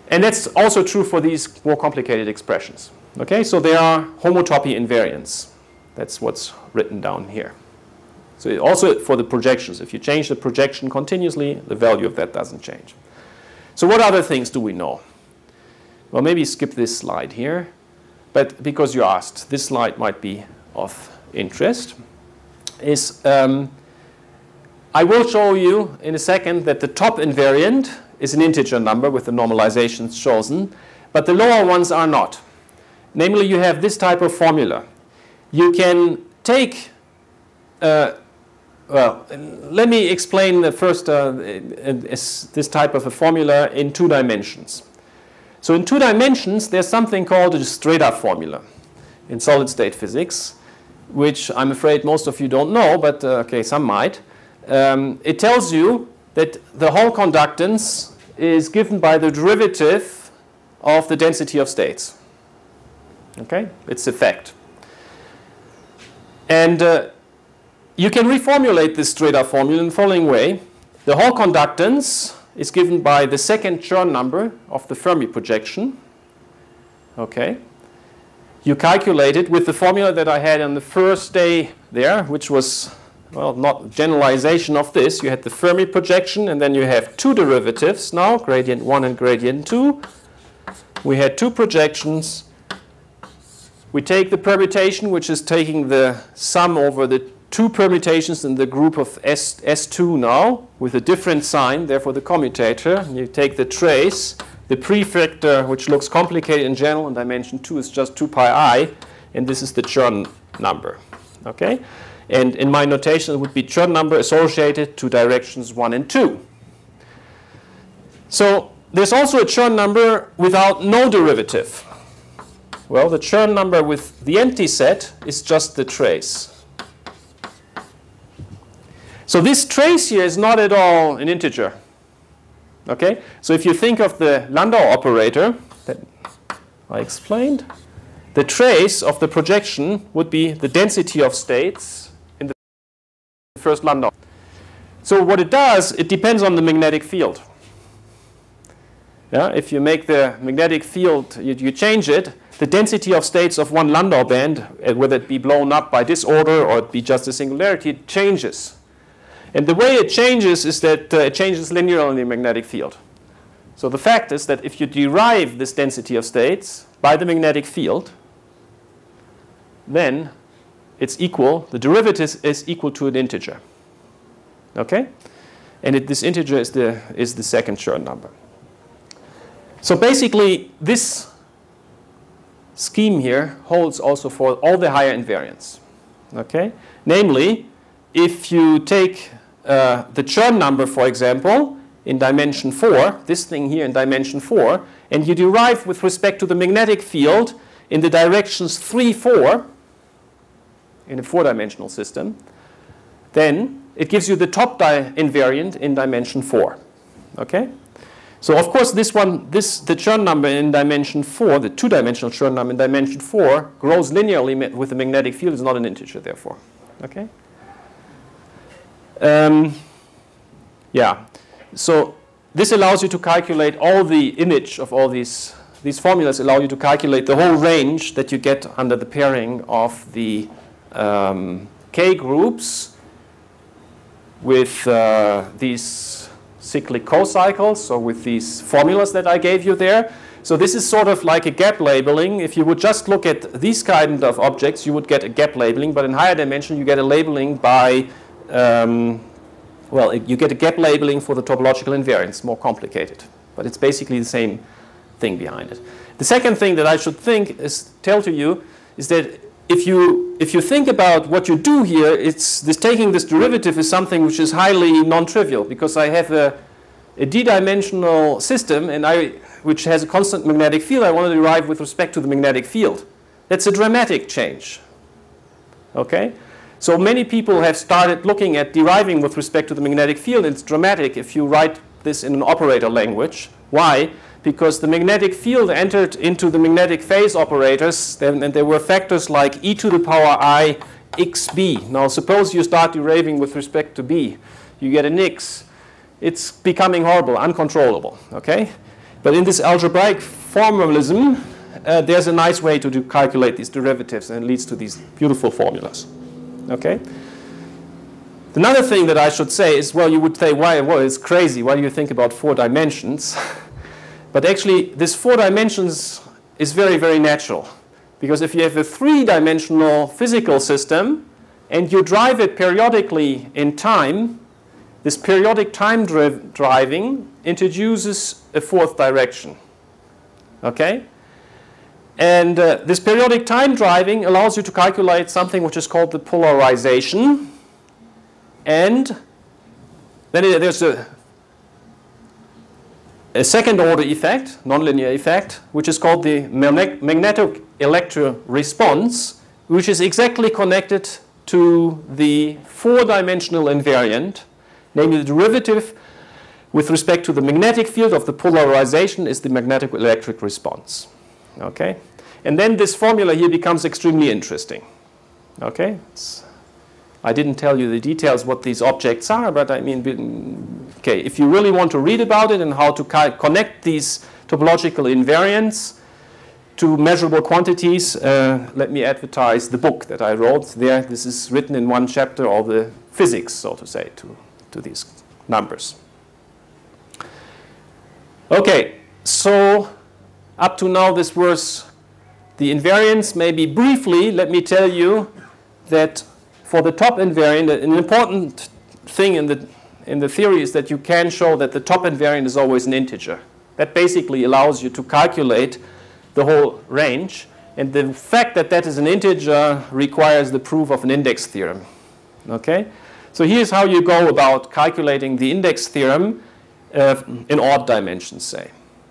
And that's also true for these more complicated expressions. Okay, so they are homotopy invariants. That's what's written down here. So also for the projections, if you change the projection continuously, the value of that doesn't change. So what other things do we know? Well, maybe skip this slide here. But because you asked, this slide might be of interest. Is um, I will show you in a second that the top invariant is an integer number with the normalizations chosen, but the lower ones are not. Namely, you have this type of formula. You can take, uh, well, let me explain the first uh, this type of a formula in two dimensions. So in two dimensions, there's something called a Streda formula in solid-state physics, which I'm afraid most of you don't know, but uh, okay, some might. Um, it tells you that the Hall conductance is given by the derivative of the density of states. Okay, it's a fact. And uh, you can reformulate this Streda formula in the following way. The Hall conductance is given by the second Chern number of the Fermi projection. Okay. You calculate it with the formula that I had on the first day there, which was well, not generalization of this. You had the Fermi projection, and then you have two derivatives now, gradient 1 and gradient 2. We had two projections. We take the permutation, which is taking the sum over the two permutations in the group of S, S2 now, with a different sign, therefore the commutator. You take the trace. The prefactor, which looks complicated in general in dimension 2, is just 2 pi i, and this is the Chern number. Okay? And in my notation, it would be Chern number associated to directions 1 and 2. So there's also a Chern number without no derivative. Well, the Chern number with the empty set is just the trace. So this trace here is not at all an integer. Okay? So if you think of the Landau operator that I explained, the trace of the projection would be the density of states in the first Landau. So what it does, it depends on the magnetic field. Yeah, if you make the magnetic field, you, you change it, the density of states of one Landau band, uh, whether it be blown up by disorder or it be just a singularity, it changes. And the way it changes is that uh, it changes linearly in the magnetic field. So the fact is that if you derive this density of states by the magnetic field, then it's equal, the derivative is equal to an integer. Okay? And it, this integer is the, is the second Chern number. So basically, this scheme here holds also for all the higher invariants. Okay? Namely, if you take uh, the Chern number, for example, in dimension 4, this thing here in dimension 4, and you derive with respect to the magnetic field in the directions 3, 4, in a four-dimensional system, then it gives you the top invariant in dimension 4. Okay? So of course this one, this the Chern number in dimension 4, the two-dimensional Chern number in dimension 4 grows linearly with the magnetic field. It's not an integer, therefore. Okay? Um, yeah. So this allows you to calculate all the image of all these. These formulas allow you to calculate the whole range that you get under the pairing of the um, K groups with uh, these cyclic co-cycles, so with these formulas that I gave you there. So this is sort of like a gap labeling. If you would just look at these kind of objects, you would get a gap labeling, but in higher dimension, you get a labeling by, um, well, you get a gap labeling for the topological invariance, more complicated. But it's basically the same thing behind it. The second thing that I should think is tell to you is that if you if you think about what you do here, it's this taking this derivative is something which is highly non-trivial because I have a, a d-dimensional system and I which has a constant magnetic field I want to derive with respect to the magnetic field. That's a dramatic change. Okay? So many people have started looking at deriving with respect to the magnetic field. It's dramatic if you write this in an operator language. Why? Because the magnetic field entered into the magnetic phase operators, and there were factors like e to the power i xb. Now suppose you start deriving with respect to b. You get an x. It's becoming horrible, uncontrollable. Okay? But in this algebraic formalism, uh, there's a nice way to calculate these derivatives and it leads to these beautiful formulas. Okay? Another thing that I should say is, well, you would say, why, well, it's crazy. Why do you think about four dimensions? but actually, this four dimensions is very, very natural. Because if you have a three-dimensional physical system and you drive it periodically in time, this periodic time driving introduces a fourth direction. Okay? And uh, this periodic time driving allows you to calculate something which is called the polarization. And then there's a, a second order effect, nonlinear effect, which is called the magnetic electro response, which is exactly connected to the four-dimensional invariant, namely the derivative with respect to the magnetic field of the polarization is the magnetic electric response. Okay? And then this formula here becomes extremely interesting. Okay? It's, I didn't tell you the details what these objects are, but I mean, okay, if you really want to read about it and how to connect these topological invariants to measurable quantities, uh, let me advertise the book that I wrote there. This is written in one chapter, all the physics, so to say, to, to these numbers. Okay, so up to now this was the invariance. Maybe briefly, let me tell you that for the top invariant, an important thing in the, in the theory is that you can show that the top invariant is always an integer. That basically allows you to calculate the whole range. And the fact that that is an integer requires the proof of an index theorem. Okay? So here's how you go about calculating the index theorem uh, in odd dimensions, say.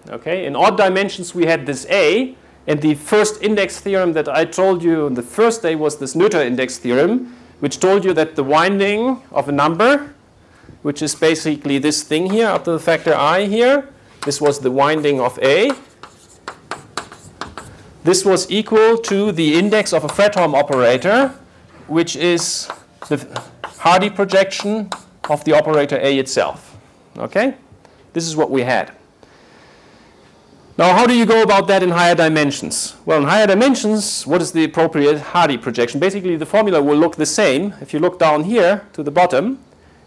Okay, in odd dimensions we had this A, and the first index theorem that I told you on the first day was this Noether index theorem, which told you that the winding of a number, which is basically this thing here up to the factor i here, this was the winding of A. This was equal to the index of a Fredholm operator, which is the Hardy projection of the operator A itself. Okay? This is what we had. Now, how do you go about that in higher dimensions? Well, in higher dimensions, what is the appropriate Hardy projection? Basically, the formula will look the same. If you look down here to the bottom,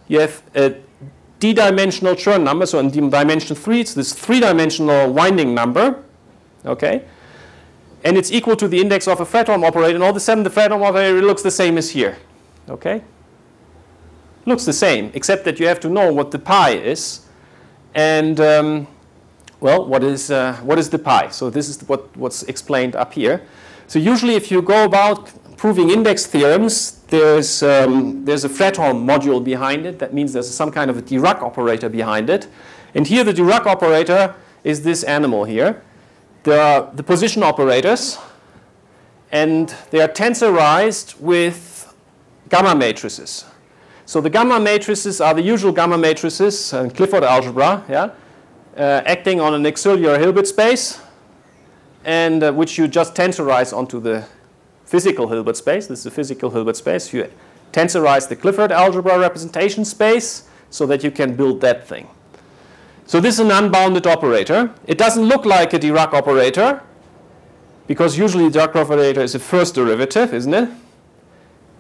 you have a d-dimensional Chern number. So in dimension 3, it's this three-dimensional winding number. Okay? And it's equal to the index of a Fredholm operator. And all of a sudden, the Fredholm operator looks the same as here. Okay? Looks the same, except that you have to know what the pi is. And um, well, what is, uh, what is the pi? So this is what, what's explained up here. So usually if you go about proving index theorems, there's, um, there's a Fredholm module behind it. That means there's some kind of a Dirac operator behind it. And here the Dirac operator is this animal here. Are the position operators, and they are tensorized with gamma matrices. So the gamma matrices are the usual gamma matrices in Clifford algebra, yeah? Uh, acting on an auxiliary Hilbert space, and uh, which you just tensorize onto the physical Hilbert space. This is a physical Hilbert space. You tensorize the Clifford algebra representation space so that you can build that thing. So this is an unbounded operator. It doesn't look like a Dirac operator because usually the Dirac operator is a first derivative, isn't it?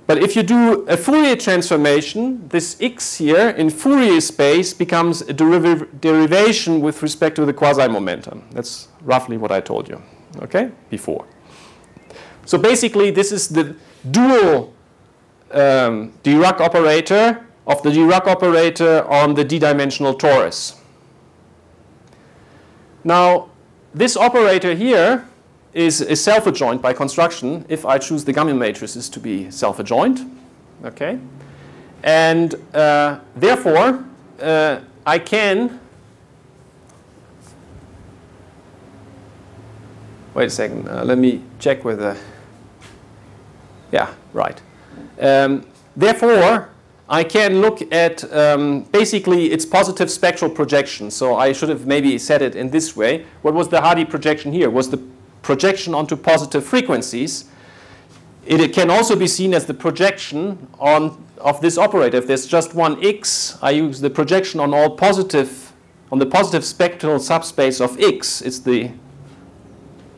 But if you do a Fourier transformation, this x here in Fourier space becomes a deriv derivation with respect to the quasi-momentum. That's roughly what I told you, okay, before. So basically, this is the dual um, Dirac operator of the Dirac operator on the d-dimensional torus. Now, this operator here is, is self-adjoint by construction if I choose the gamma matrices to be self-adjoint. Okay? And uh, therefore, uh, I can wait a second. Uh, let me check with the yeah right. Um, therefore, I can look at um, basically its positive spectral projection. So I should have maybe said it in this way. What was the Hardy projection here? Was the projection onto positive frequencies. It, it can also be seen as the projection on of this operator. If there's just one x, I use the projection on all positive, on the positive spectral subspace of x. It's the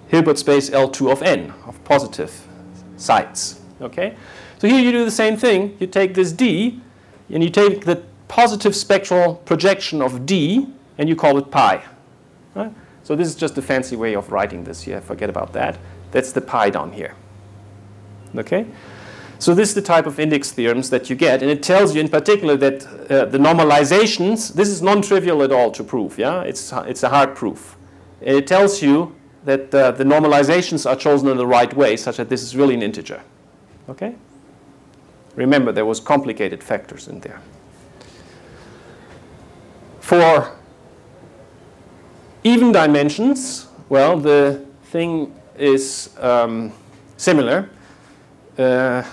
Hilbert space L2 of n, of positive sites. Okay? So here you do the same thing. You take this D, and you take the positive spectral projection of D, and you call it pi. Right? So this is just a fancy way of writing this here. Forget about that. That's the pi down here. Okay? So this is the type of index theorems that you get, and it tells you in particular that uh, the normalizations, this is non-trivial at all to prove, yeah? It's, it's a hard proof. it tells you that uh, the normalizations are chosen in the right way, such that this is really an integer. Okay? Remember, there was complicated factors in there. For even dimensions, well, the thing is um, similar. Uh,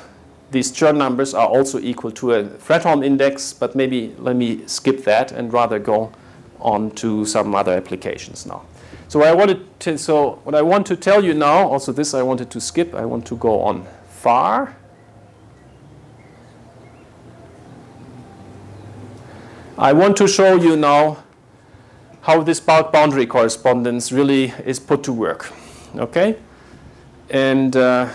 these Chern numbers are also equal to a Fredholm index, but maybe let me skip that and rather go on to some other applications now. So what I wanted to, so what I want to tell you now, also this I wanted to skip, I want to go on far. I want to show you now how this bulk boundary correspondence really is put to work. Okay? And uh,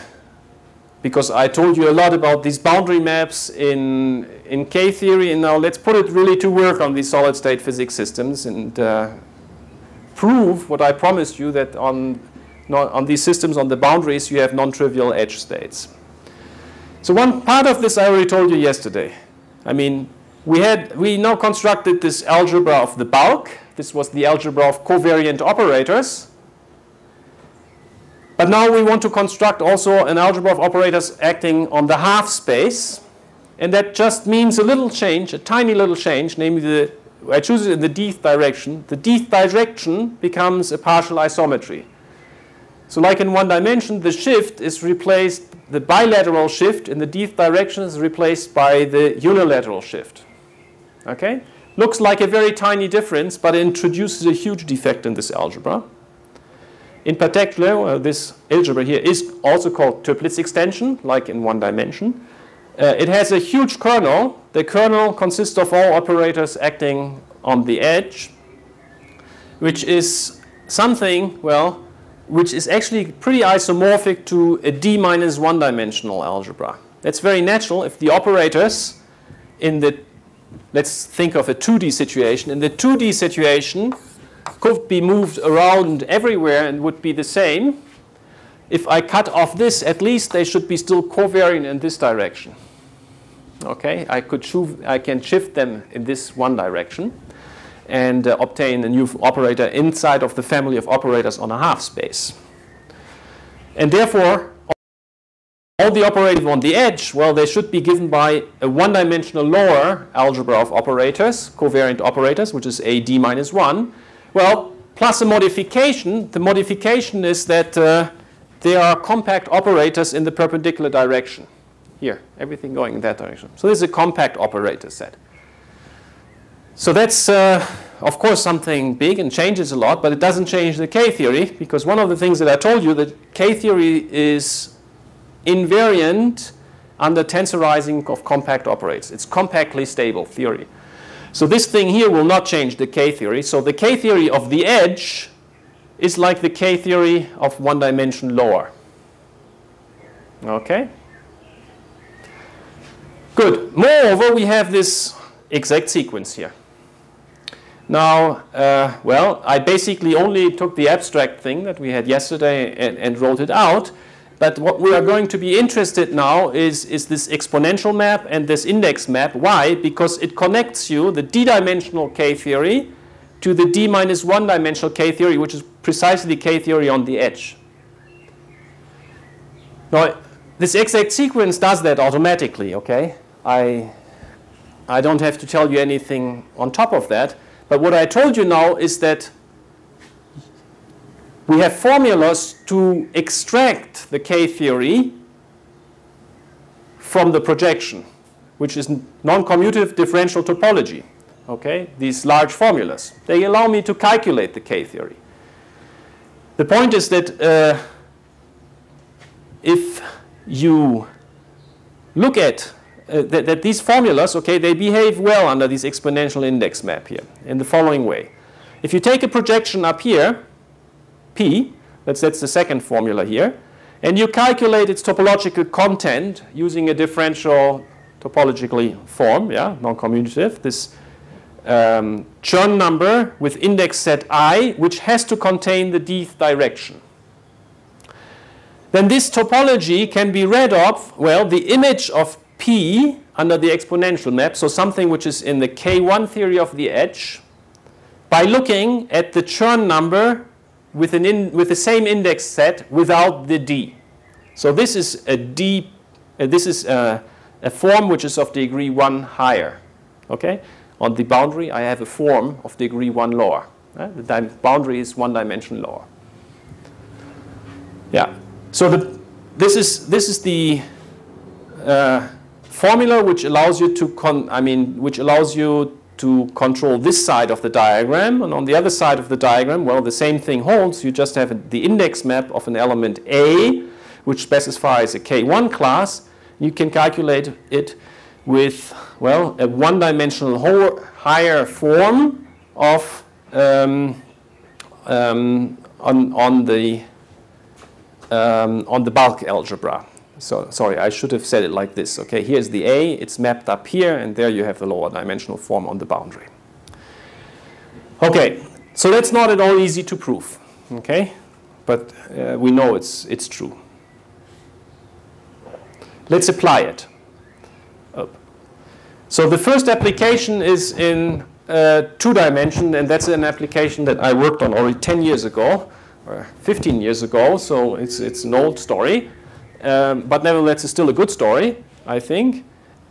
because I told you a lot about these boundary maps in, in K-theory, and now let's put it really to work on these solid state physics systems and uh, prove what I promised you that on, on these systems on the boundaries you have non-trivial edge states. So one part of this I already told you yesterday. I mean, we had we now constructed this algebra of the bulk. This was the algebra of covariant operators. But now we want to construct also an algebra of operators acting on the half space. And that just means a little change, a tiny little change, namely the, I choose it in the dth direction. The dth direction becomes a partial isometry. So like in one dimension, the shift is replaced, the bilateral shift in the dth direction is replaced by the unilateral shift. Okay? Looks like a very tiny difference, but it introduces a huge defect in this algebra. In particular, uh, this algebra here is also called Toeplitz extension, like in one dimension. Uh, it has a huge kernel. The kernel consists of all operators acting on the edge, which is something, well, which is actually pretty isomorphic to a d minus one dimensional algebra. That's very natural if the operators in the let's think of a 2D situation. In the 2D situation, could be moved around everywhere and would be the same. If I cut off this, at least they should be still covariant in this direction. Okay, I could I can shift them in this one direction and uh, obtain a new operator inside of the family of operators on a half space. And therefore, all the operators on the edge, well, they should be given by a one-dimensional lower algebra of operators, covariant operators, which is a d minus 1. Well, plus a modification. The modification is that uh, they are compact operators in the perpendicular direction. Here, everything going in that direction. So this is a compact operator set. So that's, uh, of course, something big and changes a lot, but it doesn't change the K-theory, because one of the things that I told you, that K-theory is invariant under tensorizing of compact operators. It's compactly stable theory. So this thing here will not change the K-theory. So the K-theory of the edge is like the K-theory of one dimension lower. Okay? Good. Moreover, we have this exact sequence here. Now, uh, well, I basically only took the abstract thing that we had yesterday and, and wrote it out. But what we are going to be interested now is, is this exponential map and this index map. Why? Because it connects you, the d-dimensional K-theory, to the d minus one dimensional K-theory, which is precisely K-theory on the edge. Now, this exact sequence does that automatically, okay? I, I don't have to tell you anything on top of that. But what I told you now is that we have formulas to extract the K-theory from the projection, which is non-commutative differential topology. Okay, these large formulas. They allow me to calculate the K-theory. The point is that uh, if you look at uh, that, that, these formulas, okay, they behave well under this exponential index map here in the following way. If you take a projection up here, P, that's, that's the second formula here, and you calculate its topological content using a differential topologically form, yeah, non-commutative, this um, Chern number with index set i, which has to contain the dth direction. Then this topology can be read off, well, the image of P under the exponential map, so something which is in the K1 theory of the edge, by looking at the Chern number with, an in, with the same index set without the D. So this is a D, uh, this is a, a form which is of degree 1 higher. Okay? On the boundary, I have a form of degree 1 lower. Uh, the boundary is one dimension lower. Yeah. So the, this is this is the uh, formula which allows you to con I mean which allows you to control this side of the diagram. And on the other side of the diagram, well, the same thing holds. You just have the index map of an element A, which specifies a K1 class. You can calculate it with, well, a one-dimensional higher form of um, um, on, on, the, um, on the bulk algebra. So sorry, I should have said it like this. Okay, here's the A, it's mapped up here, and there you have the lower dimensional form on the boundary. Okay, so that's not at all easy to prove. Okay, but uh, we know it's it's true. Let's apply it. Oh. So the first application is in uh, two dimension, and that's an application that I worked on already 10 years ago, or 15 years ago. So it's it's an old story. Um, but nevertheless, it's still a good story, I think.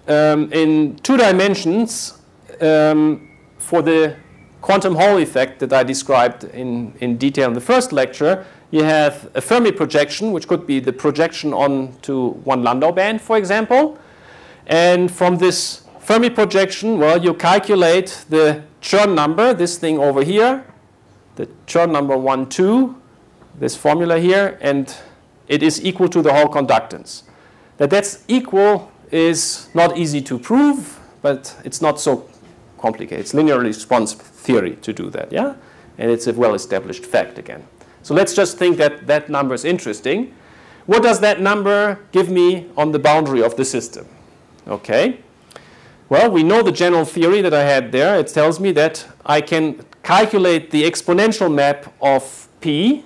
Um, in two dimensions, um, for the quantum Hall effect that I described in, in detail in the first lecture, you have a Fermi projection, which could be the projection onto one Landau band, for example. And from this Fermi projection, well, you calculate the Chern number, this thing over here, the Chern number 1, 2, this formula here, and it is equal to the Hall conductance. That that's equal is not easy to prove, but it's not so complicated. It's linear response theory to do that, yeah? And it's a well-established fact again. So let's just think that that number is interesting. What does that number give me on the boundary of the system? Okay. Well, we know the general theory that I had there. It tells me that I can calculate the exponential map of P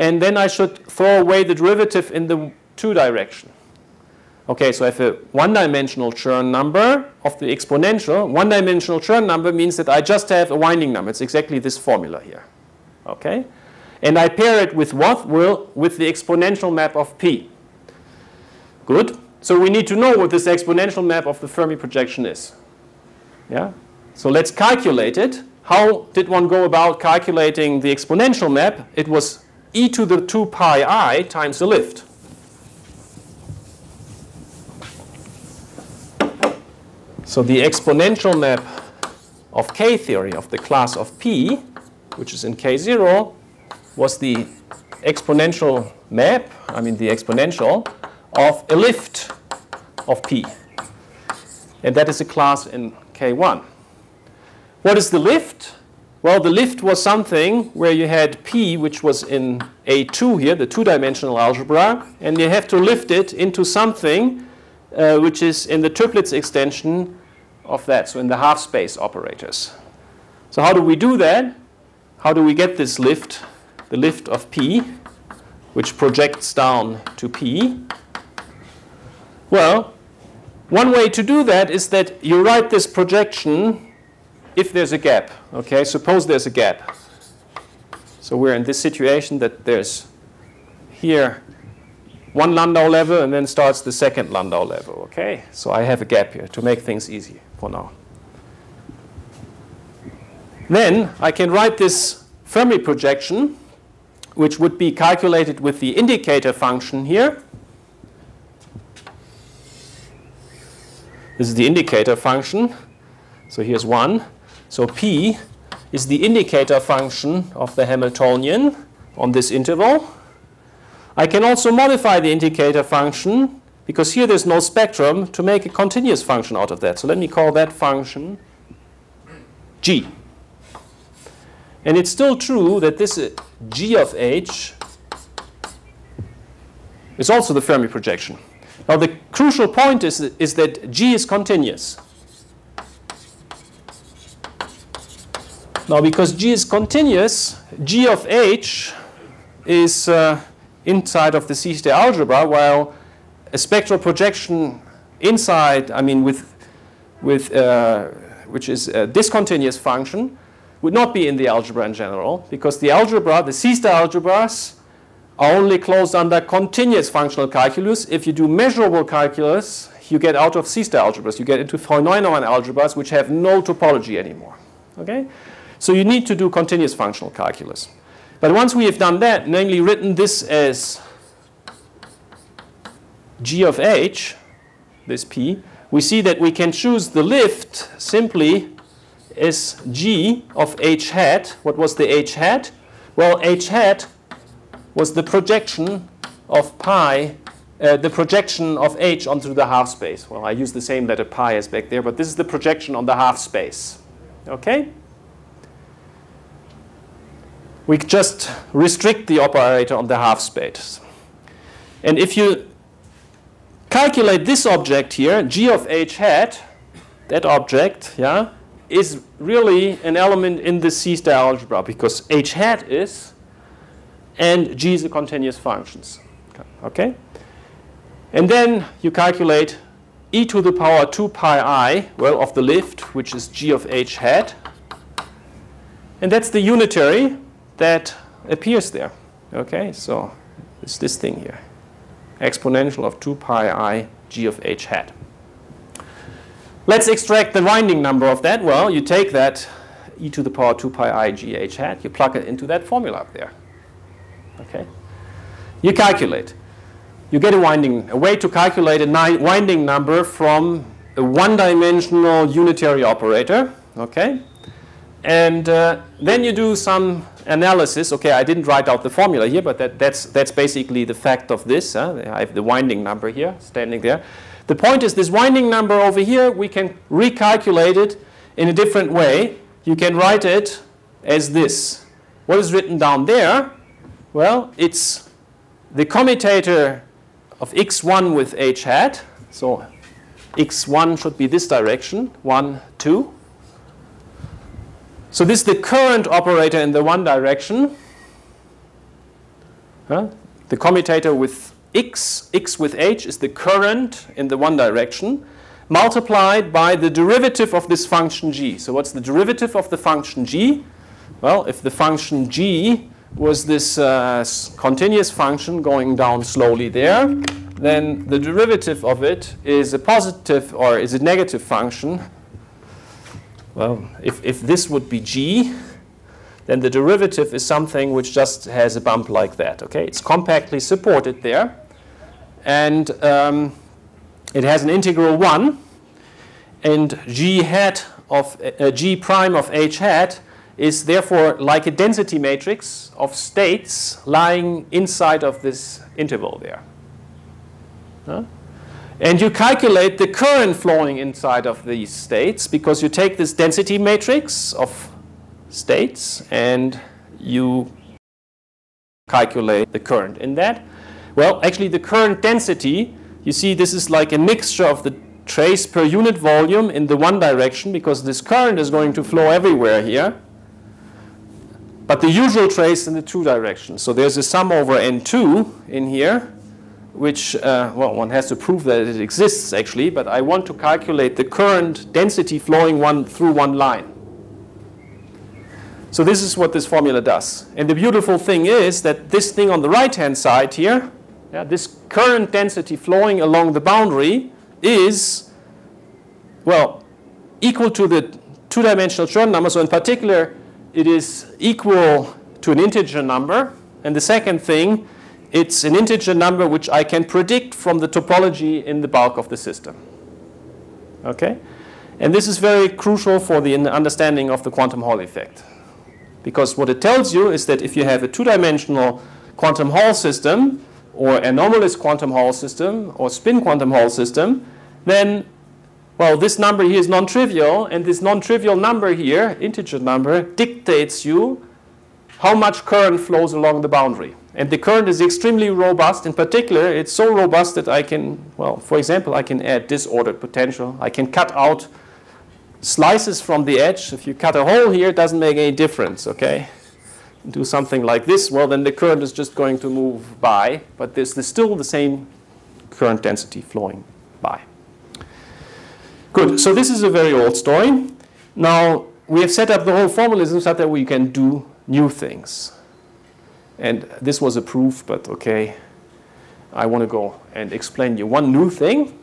and then I should throw away the derivative in the two direction. Okay, so I have a one-dimensional Chern number of the exponential. One-dimensional Chern number means that I just have a winding number. It's exactly this formula here. Okay? And I pair it with what? Well, with the exponential map of P. Good. So we need to know what this exponential map of the Fermi projection is. Yeah? So let's calculate it. How did one go about calculating the exponential map? It was e to the 2 pi i times the lift. So the exponential map of K theory of the class of P, which is in K0, was the exponential map, I mean the exponential, of a lift of P. And that is a class in K1. What is the lift? Well, the lift was something where you had P, which was in A2 here, the two-dimensional algebra, and you have to lift it into something uh, which is in the Toeplitz extension of that, so in the half-space operators. So how do we do that? How do we get this lift, the lift of P, which projects down to P? Well, one way to do that is that you write this projection if there's a gap, okay, suppose there's a gap. So we're in this situation that there's here one Landau level and then starts the second Landau level, okay? So I have a gap here to make things easy for now. Then I can write this Fermi projection, which would be calculated with the indicator function here. This is the indicator function. So here's 1. So P is the indicator function of the Hamiltonian on this interval. I can also modify the indicator function because here there's no spectrum to make a continuous function out of that. So let me call that function G. And it's still true that this uh, G of H is also the Fermi projection. Now the crucial point is, is that G is continuous. Now because G is continuous, G of H is uh, inside of the C-star algebra, while a spectral projection inside, I mean with, with uh, which is a discontinuous function, would not be in the algebra in general, because the algebra, the C-star algebras, are only closed under continuous functional calculus. If you do measurable calculus, you get out of C-star algebras. You get into Neumann algebras, which have no topology anymore. Okay? So you need to do continuous functional calculus. But once we have done that, namely written this as g of h, this p, we see that we can choose the lift simply as g of h hat. What was the h hat? Well, h hat was the projection of pi, uh, the projection of h onto the half space. Well, I use the same letter pi as back there, but this is the projection on the half space. Okay? We just restrict the operator on the half space. And if you calculate this object here, g of h hat, that object, yeah, is really an element in the C-star algebra because h hat is and g is the continuous functions. Okay? And then you calculate e to the power 2 pi i, well, of the lift, which is g of h hat. And that's the unitary that appears there. Okay, so it's this thing here. Exponential of 2 pi i g of h hat. Let's extract the winding number of that. Well, you take that e to the power 2 pi i g h hat, you plug it into that formula up there. Okay? You calculate. You get a winding, a way to calculate a winding number from a one-dimensional unitary operator. Okay? And uh, then you do some analysis. Okay, I didn't write out the formula here, but that, that's, that's basically the fact of this. Huh? I have the winding number here standing there. The point is this winding number over here, we can recalculate it in a different way. You can write it as this. What is written down there? Well, it's the commutator of x1 with h hat. So x1 should be this direction, 1, 2. So this is the current operator in the one direction. Huh? The commutator with x, x with h is the current in the one direction, multiplied by the derivative of this function g. So what's the derivative of the function g? Well, if the function g was this uh, continuous function going down slowly there, then the derivative of it is a positive or is a negative function well, if, if this would be g, then the derivative is something which just has a bump like that. Okay, It's compactly supported there. And um, it has an integral 1. And g hat of uh, g prime of h hat is therefore like a density matrix of states lying inside of this interval there. Huh? And you calculate the current flowing inside of these states because you take this density matrix of states and you calculate the current in that. Well, actually the current density, you see this is like a mixture of the trace per unit volume in the one direction because this current is going to flow everywhere here. But the usual trace in the two directions. So there's a sum over N2 in here which, uh, well, one has to prove that it exists actually, but I want to calculate the current density flowing one through one line. So this is what this formula does. And the beautiful thing is that this thing on the right-hand side here, yeah, this current density flowing along the boundary is, well, equal to the two-dimensional Chern number. So in particular, it is equal to an integer number. And the second thing it's an integer number which I can predict from the topology in the bulk of the system. Okay? And this is very crucial for the understanding of the quantum Hall effect. Because what it tells you is that if you have a two-dimensional quantum Hall system, or anomalous quantum Hall system, or spin quantum Hall system, then, well, this number here is non-trivial, and this non-trivial number here, integer number, dictates you how much current flows along the boundary. And the current is extremely robust. In particular, it's so robust that I can, well, for example, I can add disordered potential. I can cut out slices from the edge. If you cut a hole here, it doesn't make any difference, okay? Do something like this, well, then the current is just going to move by, but there's, there's still the same current density flowing by. Good, so this is a very old story. Now, we have set up the whole formalism so that we can do new things. And this was a proof, but okay, I want to go and explain you one new thing.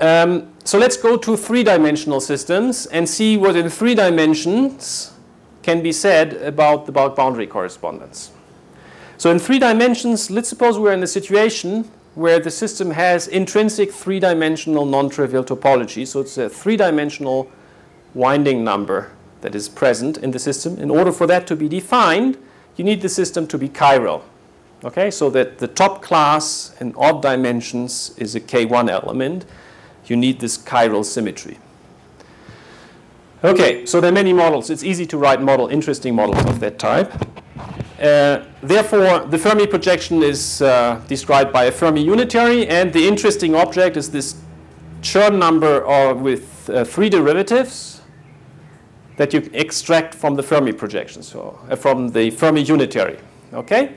Um, so let's go to three-dimensional systems and see what in three dimensions can be said about the bulk boundary correspondence. So in three dimensions, let's suppose we're in a situation where the system has intrinsic three-dimensional non-trivial topology. So it's a three-dimensional winding number that is present in the system. In order for that to be defined, you need the system to be chiral. Okay, so that the top class in odd dimensions is a K1 element. You need this chiral symmetry. Okay, so there are many models. It's easy to write model, interesting models of that type. Uh, therefore, the Fermi projection is uh, described by a Fermi unitary, and the interesting object is this Chern number uh, with three derivatives that you extract from the Fermi projection, so uh, from the Fermi unitary. Okay?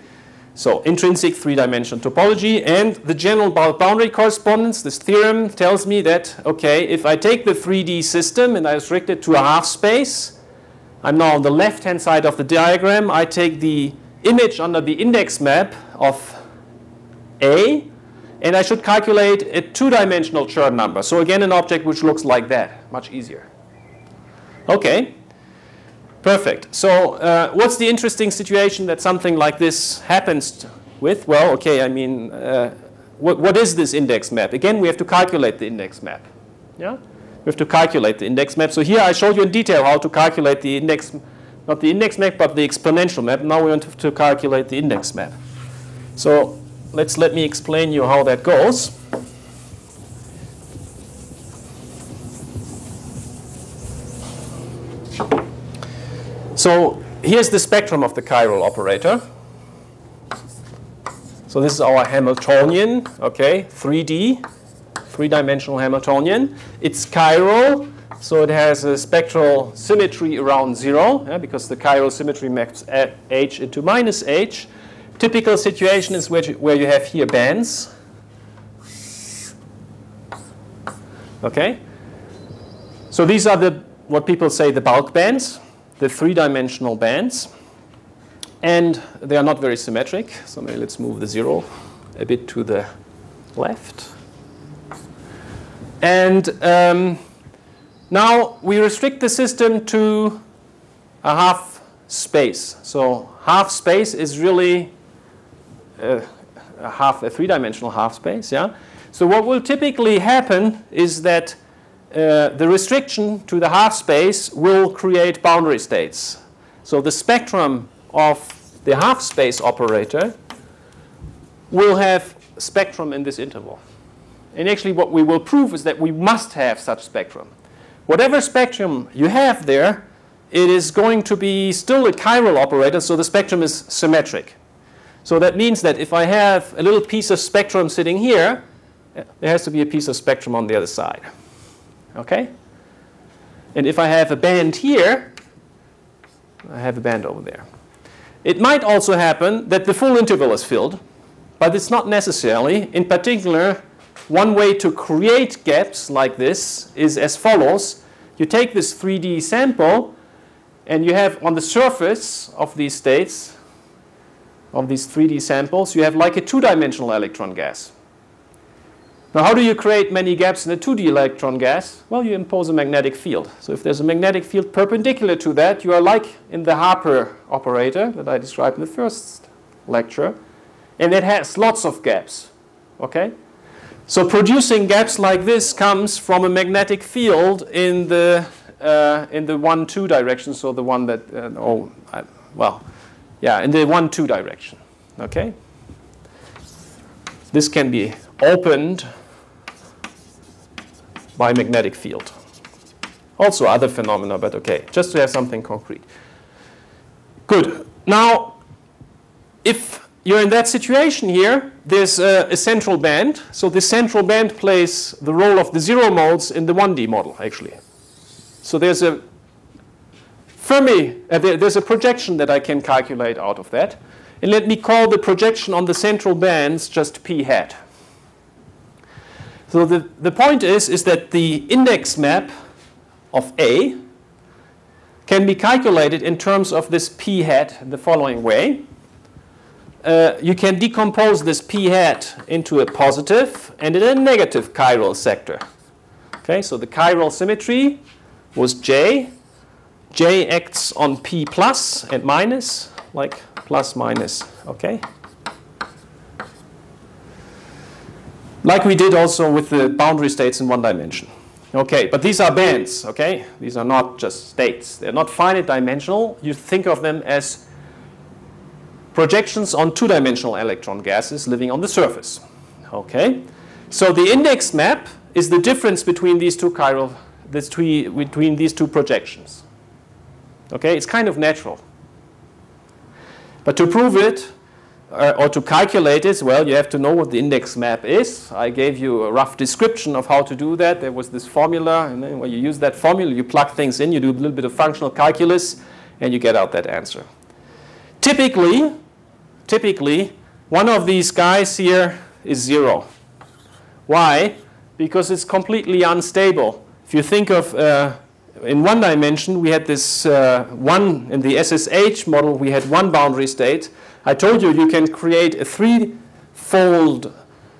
So intrinsic three-dimensional topology and the general boundary correspondence, this theorem tells me that, okay, if I take the 3D system and I restrict it to a half space, I'm now on the left-hand side of the diagram, I take the image under the index map of A, and I should calculate a two-dimensional Chern number. So again, an object which looks like that, much easier. Okay, perfect. So uh, what's the interesting situation that something like this happens with? Well, okay, I mean, uh, what, what is this index map? Again, we have to calculate the index map. Yeah, we have to calculate the index map. So here I showed you in detail how to calculate the index, not the index map, but the exponential map. Now we want to calculate the index map. So let's let me explain you how that goes. So here's the spectrum of the chiral operator. So this is our Hamiltonian, okay, 3D, three-dimensional Hamiltonian. It's chiral, so it has a spectral symmetry around zero, yeah, because the chiral symmetry maps h into minus h. Typical situation is where you have here bands. Okay? So these are the what people say the bulk bands the three-dimensional bands. And they are not very symmetric. So maybe let's move the zero a bit to the left. And um, now we restrict the system to a half space. So half space is really a, a half a three-dimensional half space. Yeah. So what will typically happen is that uh, the restriction to the half space will create boundary states. So the spectrum of the half space operator will have spectrum in this interval. And actually what we will prove is that we must have such spectrum. Whatever spectrum you have there, it is going to be still a chiral operator, so the spectrum is symmetric. So that means that if I have a little piece of spectrum sitting here, there has to be a piece of spectrum on the other side. Okay? And if I have a band here, I have a band over there. It might also happen that the full interval is filled, but it's not necessarily. In particular, one way to create gaps like this is as follows. You take this 3D sample, and you have on the surface of these states, of these 3D samples, you have like a two-dimensional electron gas. Now, how do you create many gaps in a 2D electron gas? Well, you impose a magnetic field. So if there's a magnetic field perpendicular to that, you are like in the Harper operator that I described in the first lecture, and it has lots of gaps. Okay? So producing gaps like this comes from a magnetic field in the uh, in the one two direction. So the one that uh, oh I, well, yeah, in the one two direction. Okay. This can be opened by magnetic field. Also other phenomena, but okay, just to have something concrete. Good. Now, if you're in that situation here, there's a, a, central band. So the central band plays the role of the zero modes in the 1D model, actually. So there's a Fermi, uh, there, there's a projection that I can calculate out of that. And let me call the projection on the central bands just p hat. So the, the point is, is that the index map of A can be calculated in terms of this p hat in the following way. Uh, you can decompose this p hat into a positive and in a negative chiral sector. Okay, so the chiral symmetry was J. J acts on p plus and minus, like plus minus. Okay. Like we did also with the boundary states in one dimension. Okay, but these are bands, okay? These are not just states. They're not finite dimensional. You think of them as projections on two-dimensional electron gases living on the surface. Okay? So the index map is the difference between these two chiral, this between these two projections. Okay? It's kind of natural. But to prove it, uh, or to calculate it, well, you have to know what the index map is. I gave you a rough description of how to do that. There was this formula, and then when you use that formula, you plug things in, you do a little bit of functional calculus, and you get out that answer. Typically, typically, one of these guys here is zero. Why? Because it's completely unstable. If you think of uh, in one dimension, we had this uh, one, in the SSH model, we had one boundary state. I told you you can create a three-fold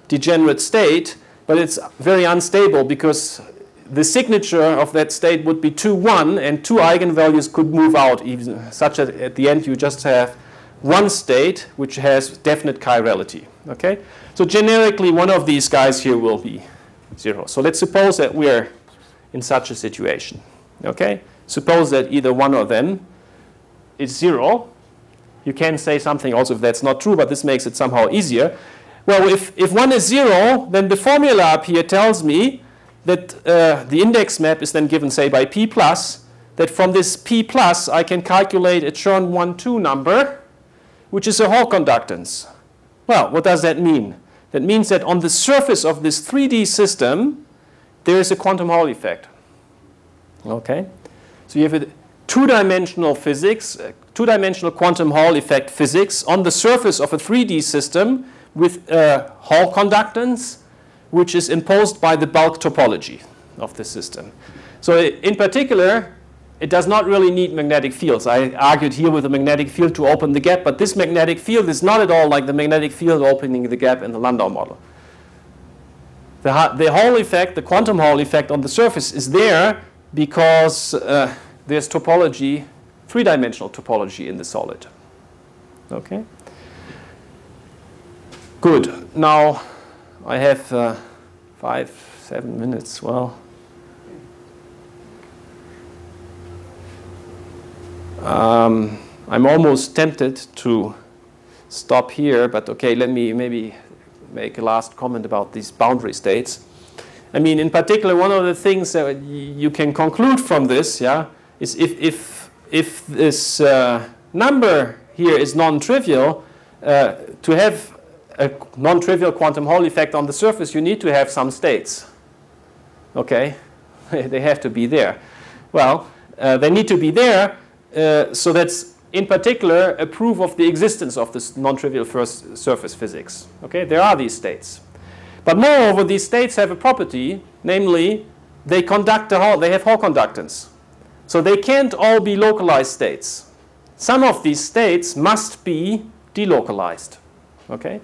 degenerate state, but it's very unstable because the signature of that state would be 2, 1, and two eigenvalues could move out, even, such that at the end you just have one state which has definite chirality. Okay? So generically, one of these guys here will be 0. So let's suppose that we're in such a situation. Okay? Suppose that either one of them is 0, you can say something also if that's not true, but this makes it somehow easier. Well, if, if 1 is 0, then the formula up here tells me that uh, the index map is then given, say, by p plus, that from this p plus I can calculate a Chern 1, 2 number, which is a Hall conductance. Well, what does that mean? That means that on the surface of this 3D system, there is a quantum Hall effect. Okay? So you have a two-dimensional physics, two-dimensional quantum Hall effect physics on the surface of a 3D system with uh, Hall conductance, which is imposed by the bulk topology of the system. So in particular, it does not really need magnetic fields. I argued here with a magnetic field to open the gap, but this magnetic field is not at all like the magnetic field opening the gap in the Landau model. The, the Hall effect, the quantum Hall effect on the surface is there because uh, there's topology, three-dimensional topology in the solid. Okay? Good. Now I have uh, five, seven minutes. Well, um, I'm almost tempted to stop here, but okay, let me maybe make a last comment about these boundary states. I mean, in particular, one of the things that you can conclude from this, yeah, is if, if, if this uh, number here is non-trivial, uh, to have a non-trivial quantum Hall effect on the surface, you need to have some states. Okay? they have to be there. Well, uh, they need to be there, uh, so that's in particular a proof of the existence of this non-trivial first surface physics. Okay? There are these states. But moreover, these states have a property, namely, they conduct a Hall, they have Hall conductance. So they can't all be localized states. Some of these states must be delocalized. Okay?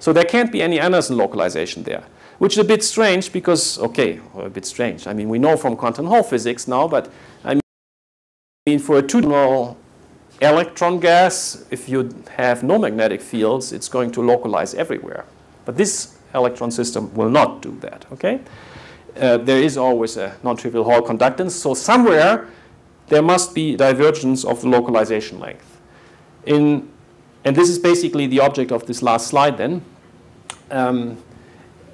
So there can't be any Anderson localization there, which is a bit strange because, okay, a bit strange. I mean, we know from quantum Hall physics now, but I mean, for a two-dimensional electron gas, if you have no magnetic fields, it's going to localize everywhere. But this electron system will not do that. Okay, uh, there is always a non-trivial Hall conductance. So somewhere there must be divergence of the localization length. In, and this is basically the object of this last slide. Then, um,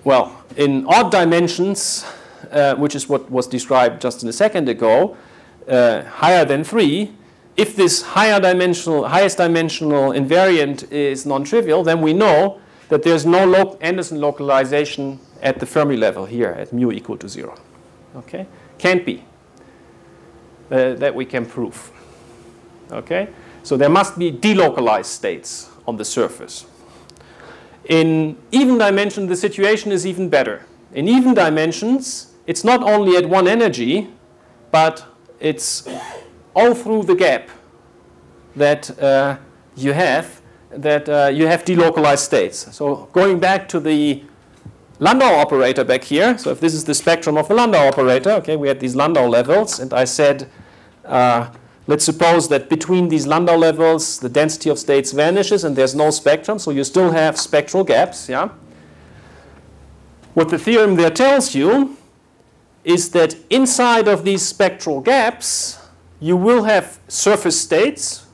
well, in odd dimensions, uh, which is what was described just in a second ago, uh, higher than three, if this higher dimensional, highest dimensional invariant is non-trivial, then we know that there's no lo Anderson localization at the Fermi level here at mu equal to zero. Okay, can't be. Uh, that we can prove. Okay, so there must be delocalized states on the surface. In even dimension, the situation is even better. In even dimensions, it's not only at one energy, but it's all through the gap that uh, you have that uh, you have delocalized states. So going back to the Landau operator back here, so if this is the spectrum of the Landau operator, okay, we had these Landau levels, and I said, uh, let's suppose that between these Landau levels, the density of states vanishes and there's no spectrum, so you still have spectral gaps, yeah? What the theorem there tells you is that inside of these spectral gaps, you will have surface states.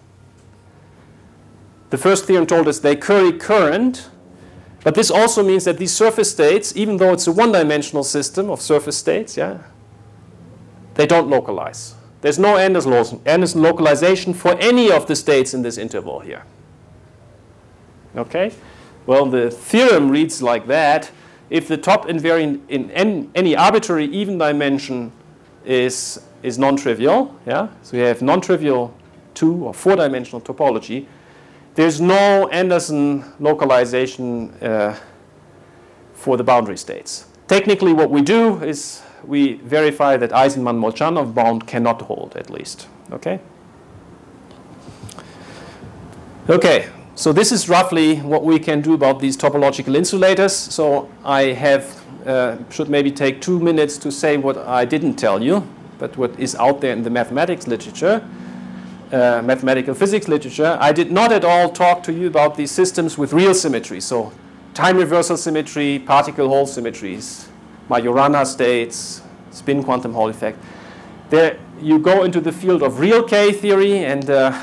The first theorem told us they carry current, but this also means that these surface states, even though it's a one-dimensional system of surface states, yeah, they don't localize. There's no Anderson localization for any of the states in this interval here. Okay? Well, the theorem reads like that if the top invariant in any arbitrary even dimension is, is non-trivial, yeah? so you have non-trivial two or four-dimensional topology, there's no Anderson localization uh, for the boundary states. Technically, what we do is we verify that Aizenman-Molchanov bound cannot hold, at least. Okay? Okay, so this is roughly what we can do about these topological insulators. So I have, uh, should maybe take two minutes to say what I didn't tell you, but what is out there in the mathematics literature, uh, mathematical physics literature. I did not at all talk to you about these systems with real symmetry. So time reversal symmetry, particle hole symmetries, Majorana states, spin quantum Hall effect. There you go into the field of real K theory and uh,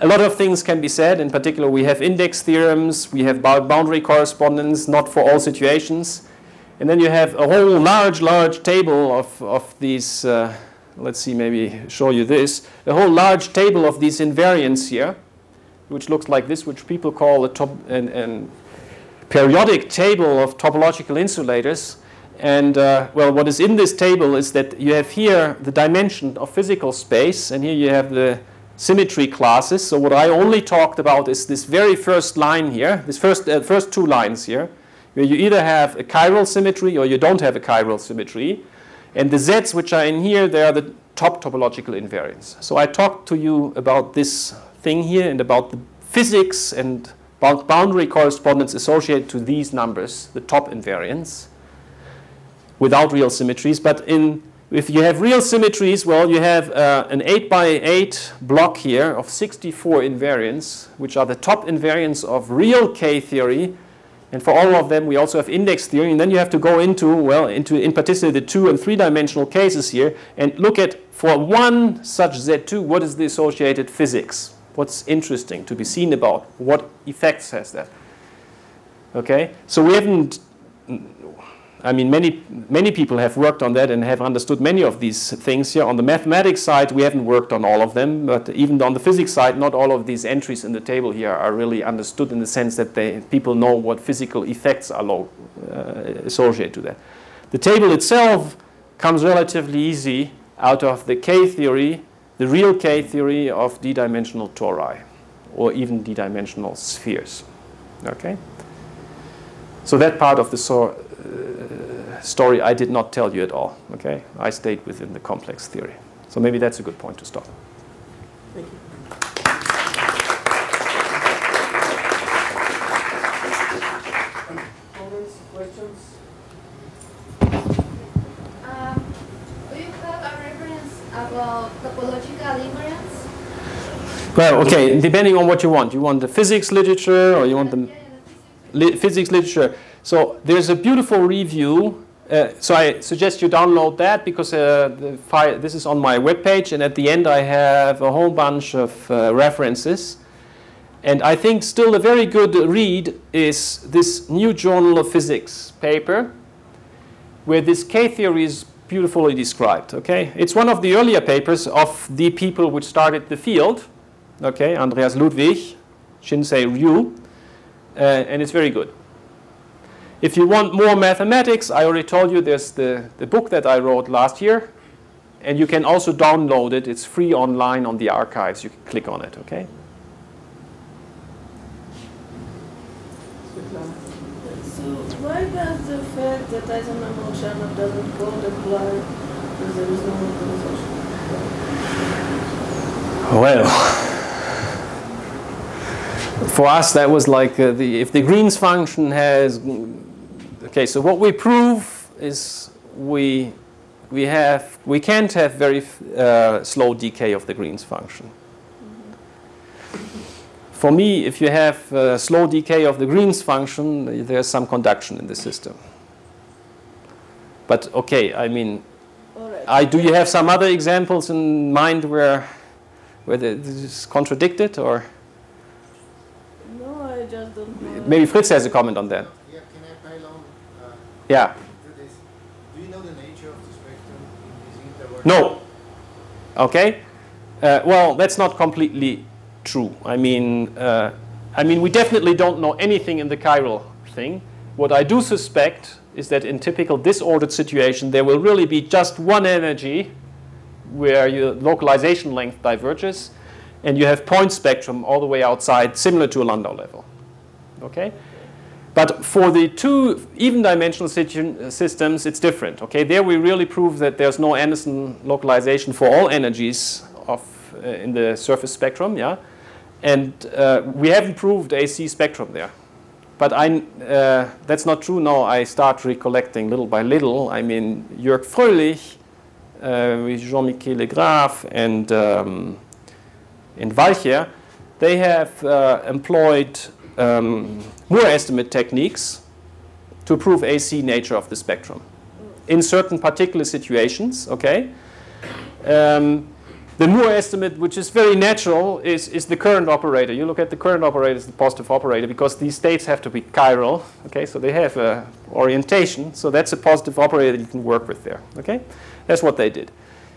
a lot of things can be said. In particular, we have index theorems, we have boundary correspondence, not for all situations. And then you have a whole large, large table of, of these, uh, let's see, maybe show you this, a whole large table of these invariants here, which looks like this, which people call a top, an, an periodic table of topological insulators. And uh, well, what is in this table is that you have here the dimension of physical space, and here you have the symmetry classes. So what I only talked about is this very first line here, this first, uh, first two lines here, where you either have a chiral symmetry or you don't have a chiral symmetry. And the z's which are in here, they are the top topological invariants. So I talked to you about this thing here and about the physics and boundary correspondence associated to these numbers, the top invariants, without real symmetries. But in if you have real symmetries, well, you have uh, an 8 by 8 block here of 64 invariants, which are the top invariants of real K theory. And for all of them, we also have index theory. And then you have to go into, well, into in particular the two and three dimensional cases here and look at for one such Z2, what is the associated physics? What's interesting to be seen about? What effects has that? Okay, so we haven't I mean, many, many people have worked on that and have understood many of these things here. On the mathematics side, we haven't worked on all of them, but even on the physics side, not all of these entries in the table here are really understood in the sense that they, people know what physical effects are low, uh, associated to that. The table itself comes relatively easy out of the K theory, the real K theory of d-dimensional tori, or even d-dimensional spheres. Okay? So that part of the so story I did not tell you at all. Okay, I stayed within the complex theory. So maybe that's a good point to stop. Thank you. Comments, questions? Um, do you have a reference about topological invariance? Well, okay, depending on what you want. You want the physics literature or you want the... Yeah, yeah, the physics li- physics literature. So there's a beautiful review. Uh, so I suggest you download that because uh, file, this is on my webpage, and at the end I have a whole bunch of uh, references. And I think still a very good read is this New Journal of Physics paper, where this K theory is beautifully described. Okay, it's one of the earlier papers of the people which started the field. Okay, Andreas Ludwig, Shinsei Ryu, uh, and it's very good. If you want more mathematics, I already told you there's the, the book that I wrote last year, and you can also download it. It's free online on the archives. You can click on it. Okay. So why does the fact that doesn't code apply if there is no localization? Well, for us that was like uh, the if the Green's function has okay. So what we prove is we we have we can't have very uh, slow decay of the Green's function. For me, if you have uh, slow decay of the Green's function, there's some conduction in the system. But okay, I mean, right. I, do you have some other examples in mind where, where this is contradicted, or No, I just don't know. maybe Fritz has a comment on that? Yeah, can I pile on uh, Yeah. Do you know the nature of the spectrum in this interval? No. Okay. Uh, well, that's not completely true. I mean, uh, I mean, we definitely don't know anything in the chiral thing. What I do suspect is that in typical disordered situation, there will really be just one energy where your localization length diverges, and you have point spectrum all the way outside, similar to a Landau level. Okay. But for the two even dimensional systems, it's different. Okay, there we really prove that there's no Anderson localization for all energies of uh, in the surface spectrum. Yeah, and uh, we haven't proved AC spectrum there. But I, uh, that's not true. No, I start recollecting little by little. I mean, Jürg Fröhlich, uh, with Gian Michele Graf, and um, and Walcher, they have uh, employed um, Mourre estimate techniques to prove AC nature of the spectrum in certain particular situations. Okay. Um, the Mourre estimate, which is very natural, is, is the current operator. You look at the current operator as the positive operator because these states have to be chiral. Okay, so they have a orientation. So that's a positive operator that you can work with there. Okay, that's what they did.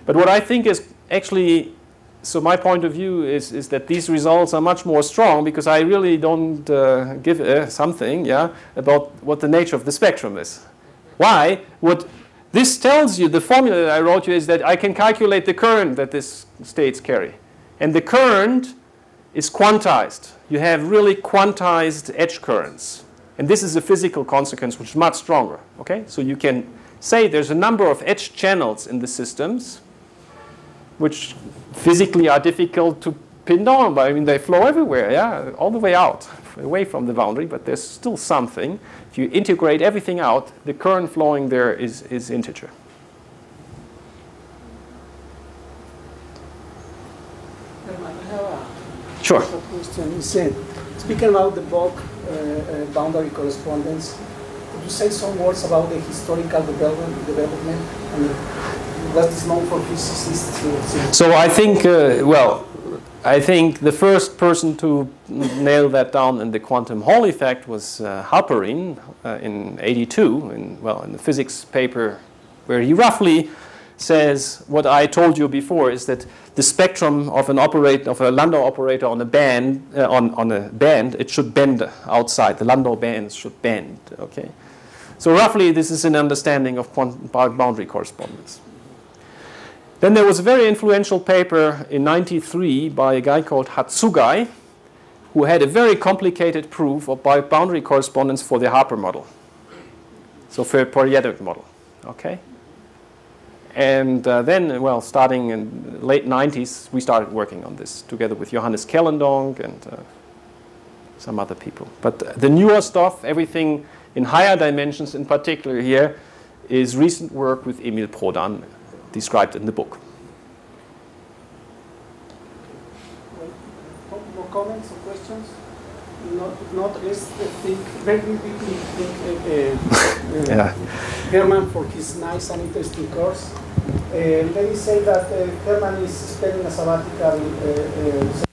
But what I think is actually so my point of view is, is that these results are much more strong because I really don't uh, give uh, something yeah, about what the nature of the spectrum is. Why? What this tells you, the formula that I wrote you, is that I can calculate the current that these states carry. And the current is quantized. You have really quantized edge currents. And this is a physical consequence which is much stronger. Okay? So you can say there's a number of edge channels in the systems which physically are difficult to pin down. But I mean, they flow everywhere, yeah, all the way out, away from the boundary. But there's still something. If you integrate everything out, the current flowing there is, is integer. Sure. question. Said, speaking about the bulk uh, uh, boundary correspondence, could you say some words about the historical development, development and what is known for So I think, uh, well, I think the first person to nail that down in the quantum Hall effect was uh, Halperin uh, in 82, in, well, in the physics paper, where he roughly says what I told you before is that the spectrum of an operator of a Landau operator on a band uh, on, on a band it should bend outside. The Landau bands should bend okay? So roughly this is an understanding of boundary correspondence then there was a very influential paper in 93 by a guy called Hatsugai, who had a very complicated proof of boundary correspondence for the Harper model. So for a periodic model, okay? And uh, then, well, starting in late 90s, we started working on this together with Johannes Kellendonk and uh, some other people. But the newer stuff, everything in higher dimensions in particular here, is recent work with Emil Prodan, described in the book. More comments or questions? not, not let's think very quickly think uh, uh, Yeah. Herman for his nice and interesting course. Uh, let me say that uh, Herman is spending a sabbatical uh,